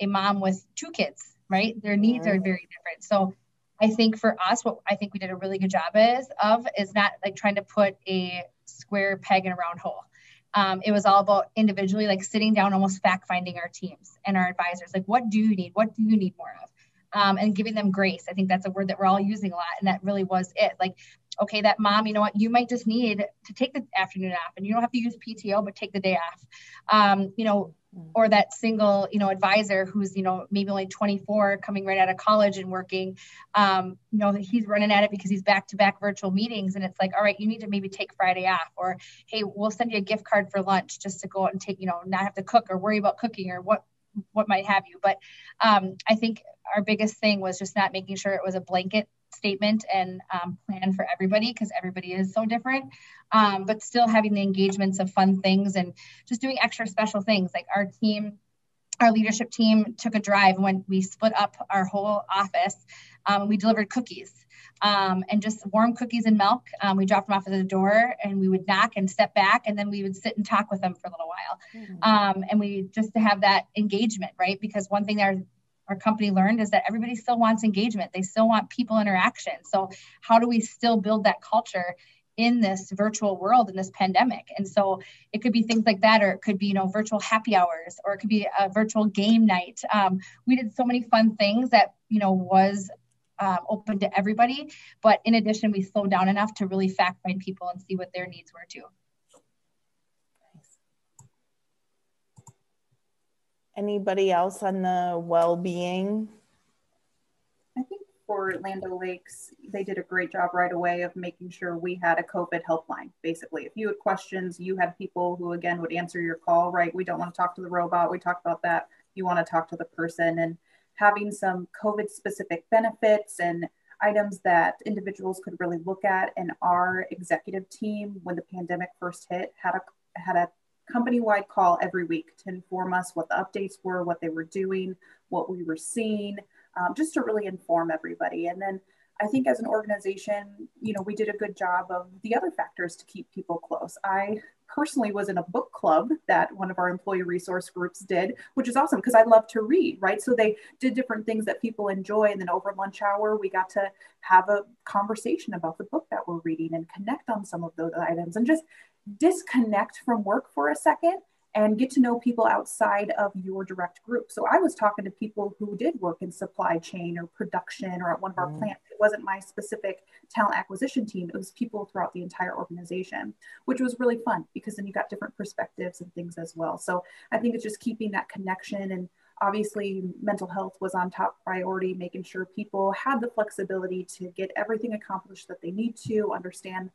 a mom with two kids, right? Their needs are very different. So I think for us, what I think we did a really good job is of is not like trying to put a square peg in a round hole. Um, it was all about individually, like sitting down, almost fact finding our teams and our advisors. Like, what do you need? What do you need more of? Um, and giving them grace. I think that's a word that we're all using a lot, and that really was it. Like, okay, that mom, you know what, you might just need to take the afternoon off, and you don't have to use PTO, but take the day off. Um, you know, or that single, you know, advisor who's, you know, maybe only 24, coming right out of college and working. Um, you know, he's running at it because he's back to back virtual meetings, and it's like, all right, you need to maybe take Friday off, or hey, we'll send you a gift card for lunch just to go out and take, you know, not have to cook or worry about cooking or what what might have you. But um, I think our biggest thing was just not making sure it was a blanket statement and um, plan for everybody because everybody is so different. Um, but still having the engagements of fun things and just doing extra special things like our team. Our leadership team took a drive when we split up our whole office. Um, we delivered cookies um, and just warm cookies and milk. Um, we dropped them off at the door and we would knock and step back and then we would sit and talk with them for a little while. Mm-hmm. Um, and we just to have that engagement, right? Because one thing our, our company learned is that everybody still wants engagement. They still want people interaction. So how do we still build that culture in this virtual world in this pandemic and so it could be things like that or it could be you know virtual happy hours or it could be a virtual game night um, we did so many fun things that you know was um, open to everybody but in addition we slowed down enough to really fact find people and see what their needs were too Anybody else on the well-being? I think for Land O'Lakes, they did a great job right away of making sure we had a COVID helpline. Basically, if you had questions, you had people who again would answer your call. Right? We don't want to talk to the robot. We talked about that. You want to talk to the person and having some COVID specific benefits and items that individuals could really look at. And our executive team, when the pandemic first hit, had a had a company-wide call every week to inform us what the updates were, what they were doing, what we were seeing, um, just to really inform everybody. And then I think as an organization, you know, we did a good job of the other factors to keep people close. I personally was in a book club that one of our employee resource groups did, which is awesome because I love to read, right? So they did different things that people enjoy. And then over lunch hour, we got to have a conversation about the book that we're reading and connect on some of those items and just disconnect from work for a second and get to know people outside of your direct group. So I was talking to people who did work in supply chain or production or at one of our mm. plants. It wasn't my specific talent acquisition team, it was people throughout the entire organization, which was really fun because then you got different perspectives and things as well. So I think it's just keeping that connection and obviously mental health was on top priority making sure people had the flexibility to get everything accomplished that they need to understand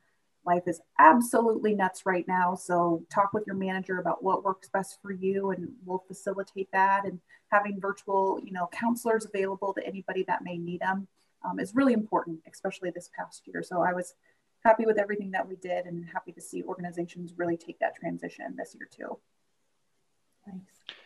life is absolutely nuts right now. So talk with your manager about what works best for you and we'll facilitate that. And having virtual, you know, counselors available to anybody that may need them um, is really important, especially this past year. So I was happy with everything that we did and happy to see organizations really take that transition this year too. Nice.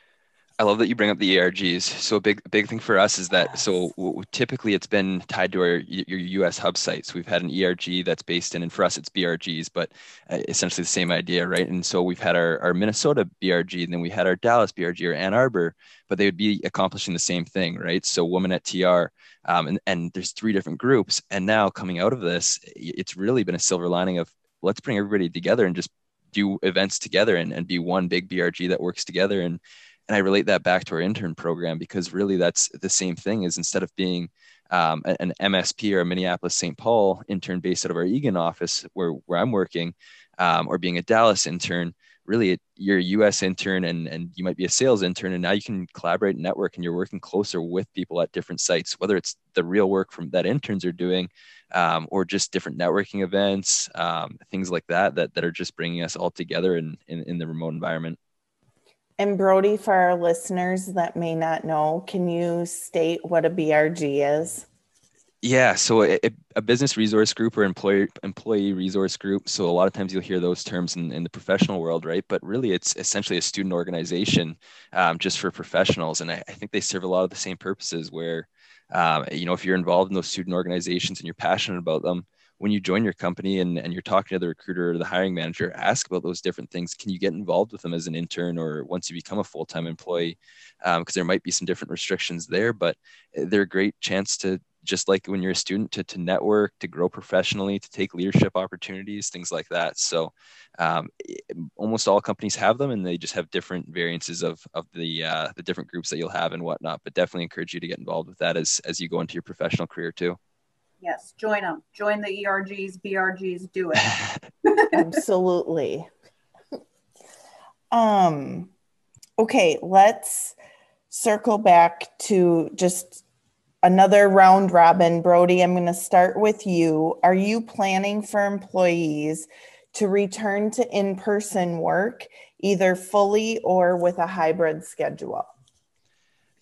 I love that you bring up the ERGs. So a big big thing for us is that yes. so typically it's been tied to our your US hub sites. We've had an ERG that's based in, and for us it's BRGs, but uh, essentially the same idea, right? And so we've had our, our Minnesota BRG, and then we had our Dallas BRG or Ann Arbor, but they would be accomplishing the same thing, right? So woman at TR, um, and and there's three different groups, and now coming out of this, it's really been a silver lining of let's bring everybody together and just do events together and, and be one big BRG that works together and and I relate that back to our intern program because really that's the same thing is instead of being um, an MSP or a Minneapolis St. Paul intern based out of our Eagan office where, where I'm working um, or being a Dallas intern, really you're a US intern and, and you might be a sales intern and now you can collaborate and network and you're working closer with people at different sites, whether it's the real work from that interns are doing um, or just different networking events, um, things like that, that, that are just bringing us all together in, in, in the remote environment. And Brody, for our listeners that may not know, can you state what a BRG is? Yeah, so a, a, business resource group or employee employee resource group. So a lot of times you'll hear those terms in, in the professional world, right? But really, it's essentially a student organization um, just for professionals, and I, I, think they serve a lot of the same purposes. Where um, you know, if you're involved in those student organizations and you're passionate about them, when you join your company and, and you're talking to the recruiter or the hiring manager, ask about those different things. Can you get involved with them as an intern or once you become a full time employee? Because um, there might be some different restrictions there, but eh, they're a great chance to just like when you're a student to, to network to grow professionally to take leadership opportunities things like that so um, almost all companies have them and they just have different variances of, of the uh, the different groups that you'll have and whatnot but definitely encourage you to get involved with that as as you go into your professional career too Yes, join them. Join the ERGs, BRGs, do it. Absolutely. Um okay, let's circle back to just another round robin. Brody, I'm going to start with you. Are you planning for employees to return to in-person work either fully or with a hybrid schedule?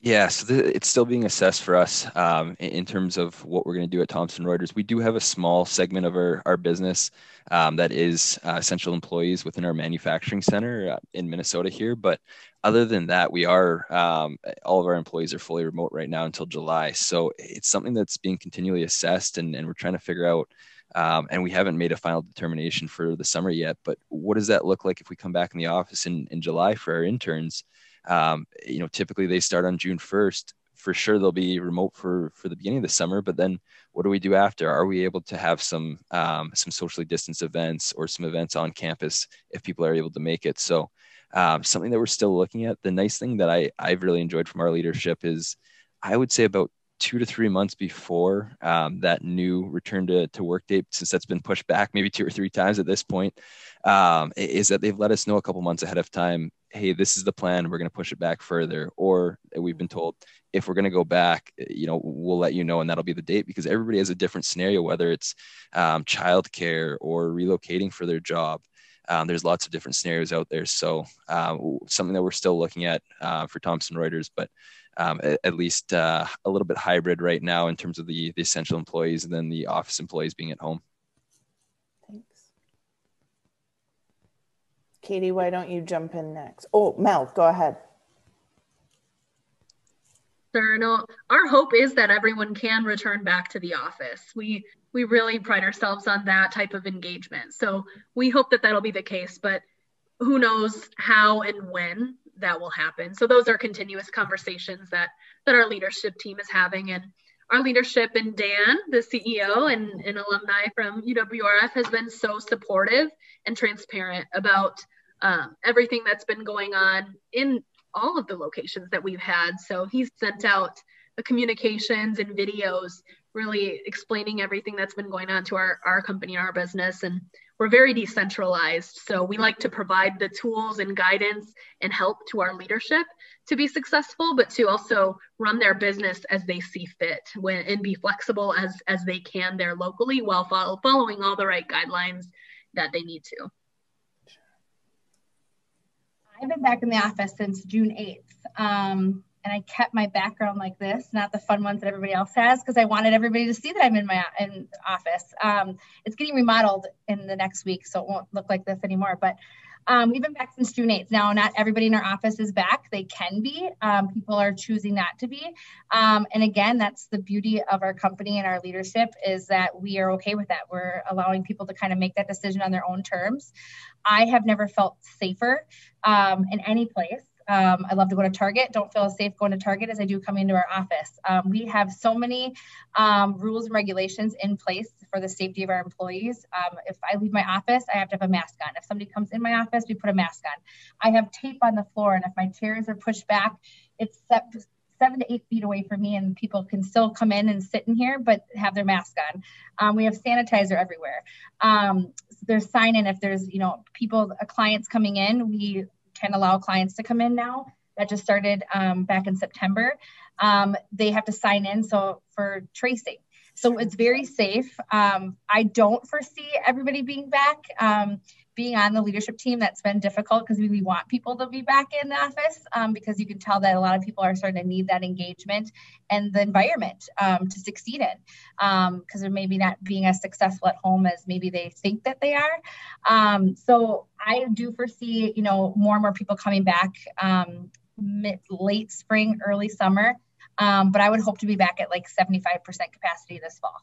Yeah, so it's still being assessed for us um, in, in, terms of what we're going to do at Thomson Reuters. We do have a small segment of our, our business um, that is uh, essential employees within our manufacturing center uh, in Minnesota here. But other than that, we are, um, all of our employees are fully remote right now until July. So it's something that's being continually assessed and, and we're trying to figure out. Um, and we haven't made a final determination for the summer yet. But what does that look like if we come back in the office in, in July for our interns? Um, you know, typically they start on June 1st. for sure they'll be remote for for the beginning of the summer but then what do we do after? Are we able to have some um, some socially distanced events or some events on campus if people are able to make it? So um, something that we're still looking at. The nice thing that i i've really enjoyed from our leadership is i would say about two to three months before um, that new return to, to work date, since that's been pushed back maybe two or three times at this point, um, is that they've let us know a couple months ahead of time, hey, this is the plan, we're going to push it back further. Or we've been told, if we're going to go back, you know, we'll let you know, and that'll be the date because everybody has a different scenario, whether it's um, childcare or relocating for their job. Um, there's lots of different scenarios out there. So uh, something that we're still looking at uh, for Thomson Reuters, but um, at, at, least uh, a little bit hybrid right now in terms of the, the essential employees and then the office employees being at home. Thanks. Katie, why don't you jump in next? Oh, Mel, go ahead. No, our hope is that everyone can return back to the office. We we really pride ourselves on that type of engagement. So we hope that that'll be the case, but who knows how and when that will happen. So those are continuous conversations that that our leadership team is having and our leadership and Dan, the CEO and, and alumni from UWRF has been so supportive and transparent about um, everything that's been going on in all of the locations that we've had. So he's sent out the communications and videos really explaining everything that's been going on to our, our company, our business. And we're very decentralized. So we like to provide the tools and guidance and help to our leadership to be successful, but to also run their business as they see fit when, and be flexible as, as they can there locally while follow, following all the right guidelines that they need to. I've been back in the office since June 8th. Um, and I kept my background like this, not the fun ones that everybody else has, because I wanted everybody to see that I'm in my in office. Um, it's getting remodeled in the next week, so it won't look like this anymore. But um, we've been back since June 8th. Now, not everybody in our office is back. They can be. Um, people are choosing not to be. Um, and again, that's the beauty of our company and our leadership is that we are okay with that. We're allowing people to kind of make that decision on their own terms. I have never felt safer um, in any place um, I love to go to Target. Don't feel as safe going to Target as I do coming into our office. Um, we have so many um, rules and regulations in place for the safety of our employees. Um, if I leave my office, I have to have a mask on. If somebody comes in my office, we put a mask on. I have tape on the floor, and if my chairs are pushed back, it's set seven to eight feet away from me and people can still come in and sit in here but have their mask on um, we have sanitizer everywhere um, there's sign in if there's you know people uh, clients coming in we can allow clients to come in now. That just started um, back in September. Um, they have to sign in so for tracing. So it's very safe. Um, I don't foresee everybody being back. Being on the leadership team, that's been difficult because we want people to be back in the office um, because you can tell that a lot of people are starting to need that engagement and the environment um, to succeed in because um, they're maybe not being as successful at home as maybe they think that they are. Um, so I do foresee, you know, more and more people coming back um, mid, late spring, early summer. Um, but I would hope to be back at like 75% capacity this fall.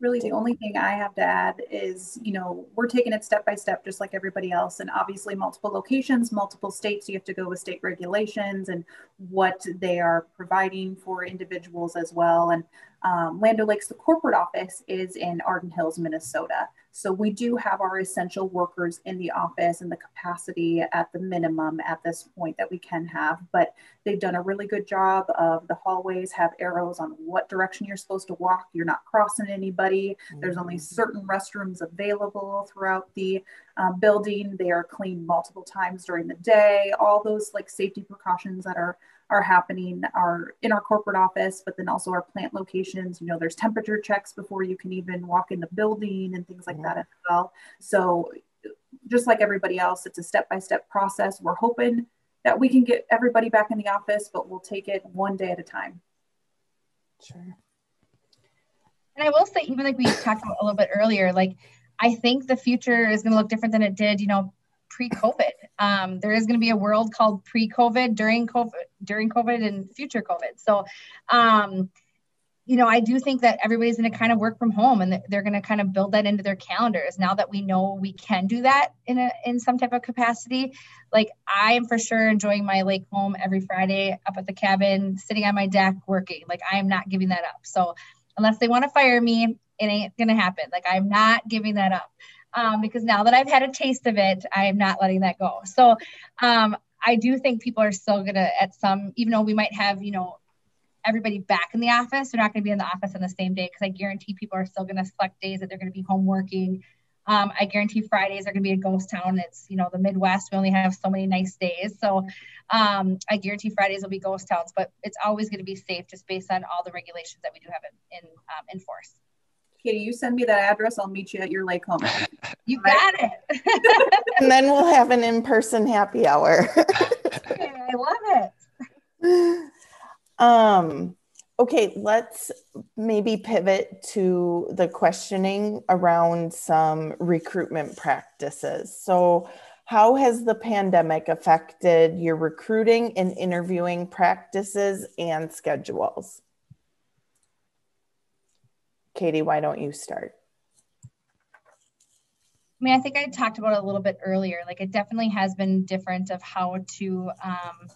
Really the only thing I have to add is, you know, we're taking it step by step, just like everybody else. And obviously, multiple locations, multiple states, you have to go with state regulations and what they are providing for individuals as well. And um, Land Lakes, the corporate office is in Arden Hills, Minnesota. So we do have our essential workers in the office and the capacity at the minimum at this point that we can have. But they've done a really good job of the hallways have arrows on what direction you're supposed to walk. You're not crossing anybody. There's only mm-hmm. certain restrooms available throughout the um, building. They are cleaned multiple times during the day. All those like safety precautions that are are happening are in our corporate office, but then also our plant locations. You know, there's temperature checks before you can even walk in the building and things like mm-hmm. that as well. So just like everybody else, it's a step-by-step process. We're hoping that we can get everybody back in the office, but we'll take it one day at a time. Sure. And I will say, even like we talked about a little bit earlier, like I think the future is going to look different than it did, you know, pre-COVID. Um, there is going to be a world called pre-COVID, during COVID, during COVID, and future COVID. So, um, you know, I do think that everybody's going to kind of work from home and they're going to kind of build that into their calendars now that we know we can do that in a in some type of capacity. Like I am for sure enjoying my lake home every Friday up at the cabin, sitting on my deck working. Like I am not giving that up. So unless they want to fire me, it ain't going to happen. Like I'm not giving that up. Um, because now that I've had a taste of it, I am not letting that go. So um, I do think people are still gonna at some, even though we might have, you know, everybody back in the office. They're not going to be in the office on the same day because I guarantee people are still going to select days that they're going to be home working. Um, I guarantee Fridays are going to be a ghost town. It's you know the Midwest. We only have so many nice days, so um, I guarantee Fridays will be ghost towns. But it's always going to be safe just based on all the regulations that we do have in in, um, in force. Katie, you send me that address. I'll meet you at your lake home. you got it. and then we'll have an in-person happy hour. okay, I love it. Um, okay, let's maybe pivot to the questioning around some recruitment practices. So, how has the pandemic affected your recruiting and interviewing practices and schedules? Katie, why don't you start? I mean, I think I talked about it a little bit earlier. Like, it definitely has been different of how to um,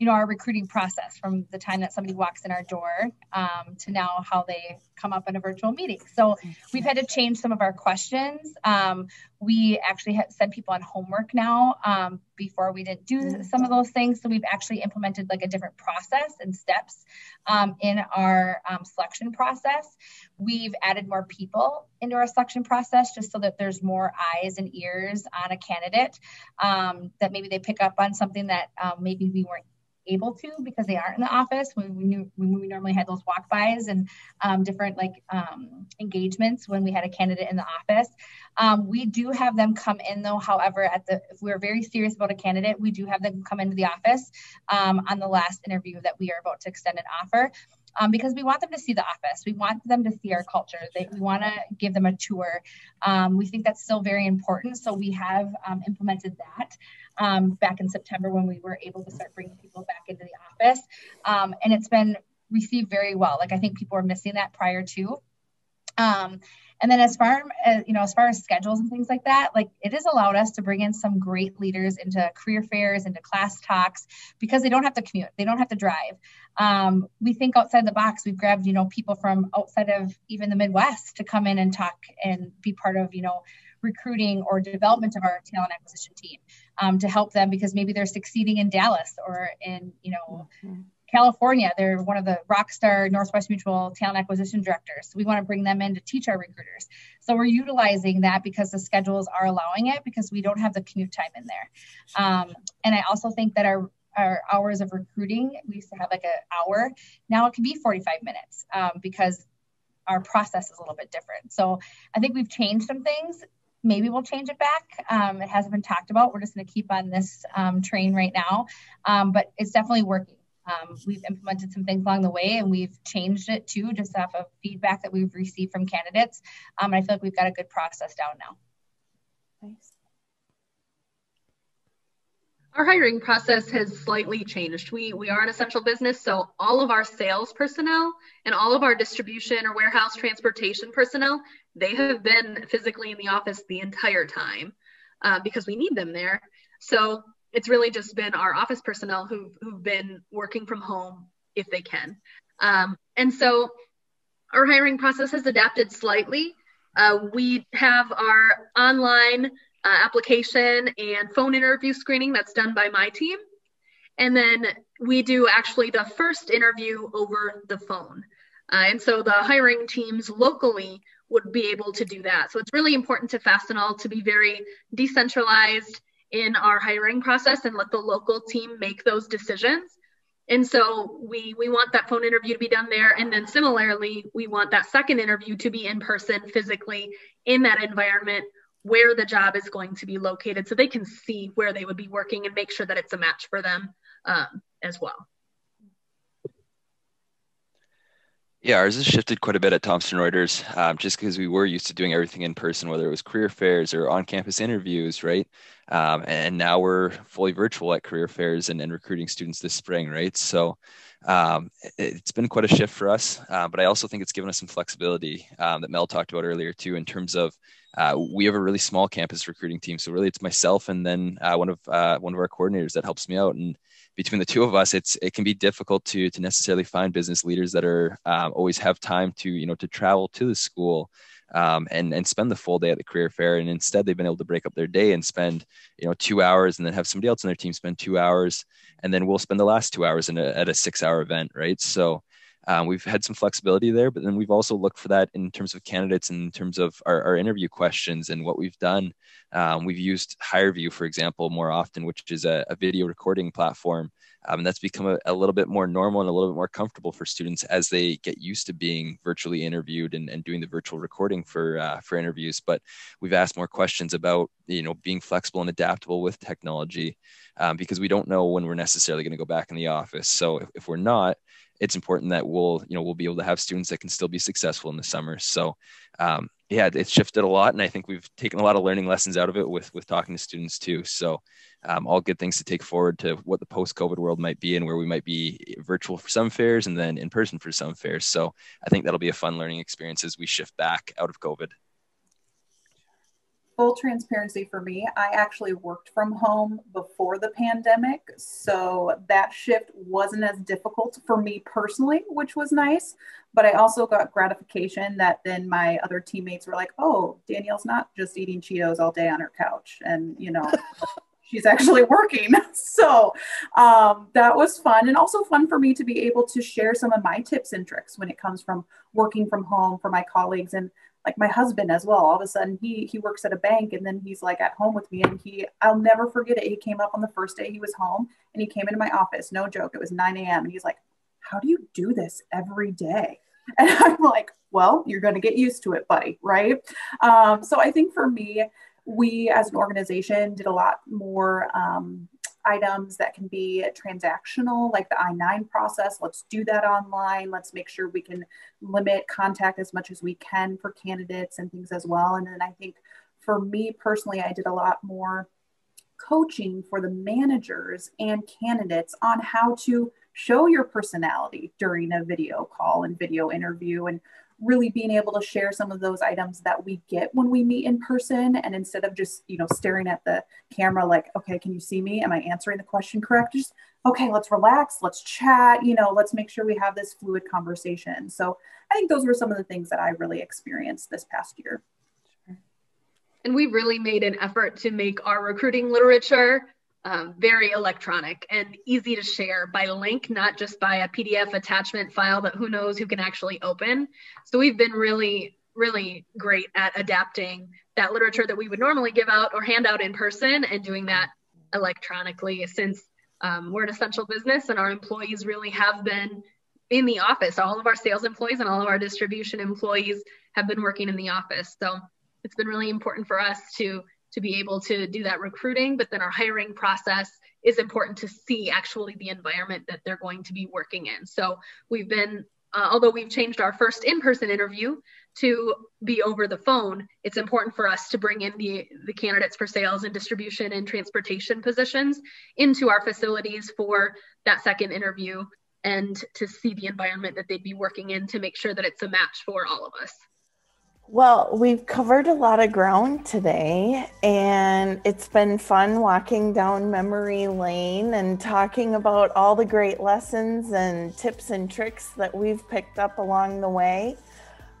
you know, our recruiting process from the time that somebody walks in our door um, to now how they come up in a virtual meeting. So we've had to change some of our questions. Um, we actually have sent people on homework now. Um, before we didn't do mm. some of those things. So we've actually implemented like a different process and steps um, in our um, selection process. We've added more people into our selection process just so that there's more eyes and ears on a candidate um, that maybe they pick up on something that um, maybe we weren't able to because they aren't in the office when we knew when we normally had those walk bys and um, different like um, engagements when we had a candidate in the office um, we do have them come in though however at the if we're very serious about a candidate we do have them come into the office um, on the last interview that we are about to extend an offer um, because we want them to see the office. We want them to see our culture. They, we want to give them a tour. Um, we think that's still very important. So we have um, implemented that um, back in September when we were able to start bringing people back into the office. Um, and it's been received very well. Like I think people were missing that prior to. Um, and then as far as you know, as far as schedules and things like that, like it has allowed us to bring in some great leaders into career fairs, into class talks, because they don't have to commute, they don't have to drive. Um, we think outside the box. We've grabbed you know people from outside of even the Midwest to come in and talk and be part of you know recruiting or development of our talent acquisition team um, to help them because maybe they're succeeding in Dallas or in you know. Mm-hmm California, they're one of the rock star Northwest Mutual talent acquisition directors. So we want to bring them in to teach our recruiters. So we're utilizing that because the schedules are allowing it because we don't have the commute time in there. Um, and I also think that our our hours of recruiting, we used to have like an hour. Now it can be 45 minutes um, because our process is a little bit different. So I think we've changed some things. Maybe we'll change it back. Um, it hasn't been talked about. We're just going to keep on this um, train right now, um, but it's definitely working. Um, we've implemented some things along the way and we've changed it too, just off of feedback that we've received from candidates. Um, and I feel like we've got a good process down now. Nice. Our hiring process has slightly changed. We, we are an essential business, so all of our sales personnel and all of our distribution or warehouse transportation personnel, they have been physically in the office the entire time uh, because we need them there. So it's really just been our office personnel who've, who've been working from home if they can. Um, and so our hiring process has adapted slightly. Uh, we have our online uh, application and phone interview screening that's done by my team. And then we do actually the first interview over the phone. Uh, and so the hiring teams locally would be able to do that. So it's really important to Fastenal to be very decentralized in our hiring process and let the local team make those decisions. And so we we want that phone interview to be done there. And then similarly, we want that second interview to be in person physically in that environment where the job is going to be located so they can see where they would be working and make sure that it's a match for them um, as well. Yeah, ours has shifted quite a bit at Thomson Reuters, um, just because we were used to doing everything in person, whether it was career fairs or on-campus interviews, right? Um, and now we're fully virtual at career fairs and, and recruiting students this spring, right? So um, it, has been quite a shift for us, uh, but I also think it's given us some flexibility um, that Mel talked about earlier too, in terms of uh, we have a really small campus recruiting team. So really, it's myself and then uh, one of uh, one of our coordinators that helps me out. And between the two of us, it's it can be difficult to to necessarily find business leaders that are um, always have time to you know to travel to the school um, and and spend the full day at the career fair. And instead, they've been able to break up their day and spend you know two hours, and then have somebody else in their team spend two hours, and then we'll spend the last two hours in a, at a six-hour event, right? So. Um, we've had some flexibility there, but then we've also looked for that in terms of candidates, in terms of our, our interview questions and what we've done. Um, we've used HireVue, for example, more often, which is a, a video recording platform um, and that's become a, a, little bit more normal and a little bit more comfortable for students as they get used to being virtually interviewed and, and doing the virtual recording for uh, for interviews. But we've asked more questions about you know being flexible and adaptable with technology um, because we don't know when we're necessarily going to go back in the office. So if, if we're not, it's important that we'll you know we'll be able to have students that can still be successful in the summer. So um, yeah, it's shifted a lot, and I think we've taken a lot of learning lessons out of it with with talking to students too. So, um, all good things to take forward to what the post-COVID world might be, and where we might be virtual for some fairs and then in person for some fairs. So, I think that'll be a fun learning experience as we shift back out of COVID full transparency for me, I actually worked from home before the pandemic. So that shift wasn't as difficult for me personally, which was nice. But I also got gratification that then my other teammates were like, oh, Danielle's not just eating Cheetos all day on her couch. And, you know, she's actually working. So um, that was fun. And also fun for me to be able to share some of my tips and tricks when it comes from working from home for my colleagues. And like my husband as well. All of a sudden he he works at a bank and then he's like at home with me and he I'll never forget it. He came up on the first day he was home and he came into my office. No joke. It was 9 a.m. and he's like, How do you do this every day? And I'm like, Well, you're gonna get used to it, buddy, right? Um, so I think for me, we as an organization did a lot more um, items that can be transactional, like the I 9 process. Let's do that online. Let's make sure we can limit contact as much as we can for candidates and things as well. And then I think for me personally, I did a lot more coaching for the managers and candidates on how to show your personality during a video call and video interview and really being able to share some of those items that we get when we meet in person. And instead of just you know staring at the camera like okay can you see me? Am i answering the question correct? Just okay let's relax let's chat you know let's make sure we have this fluid conversation. So i think those were some of the things that i really experienced this past year. And we really made an effort to make our recruiting literature um, very electronic and easy to share by link, not just by a PDF attachment file that who knows who can actually open. So we've been really, really great at adapting that literature that we would normally give out or hand out in person and doing that electronically since um, we're an essential business and our employees really have been in the office. All of our sales employees and all of our distribution employees have been working in the office. So it's been really important for us to to be able to do that recruiting, but then our hiring process is important to see actually the environment that they're going to be working in. So we've been, uh, although we've changed our first in-person interview to be over the phone, it's important for us to bring in the, the candidates for sales and distribution and transportation positions into our facilities for that second interview and to see the environment that they'd be working in to make sure that it's a match for all of us. Well, we've covered a lot of ground today, and it's been fun walking down memory lane and talking about all the great lessons and tips and tricks that we've picked up along the way.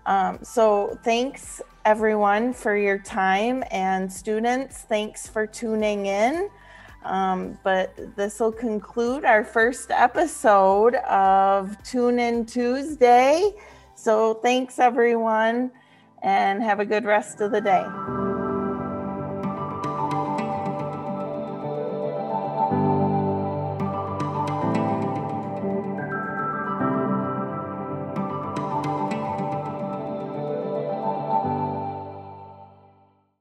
Um, so, thanks everyone for your time, and students, thanks for tuning in. Um, but this will conclude our first episode of Tune In Tuesday. So, thanks everyone and have a good rest of the day.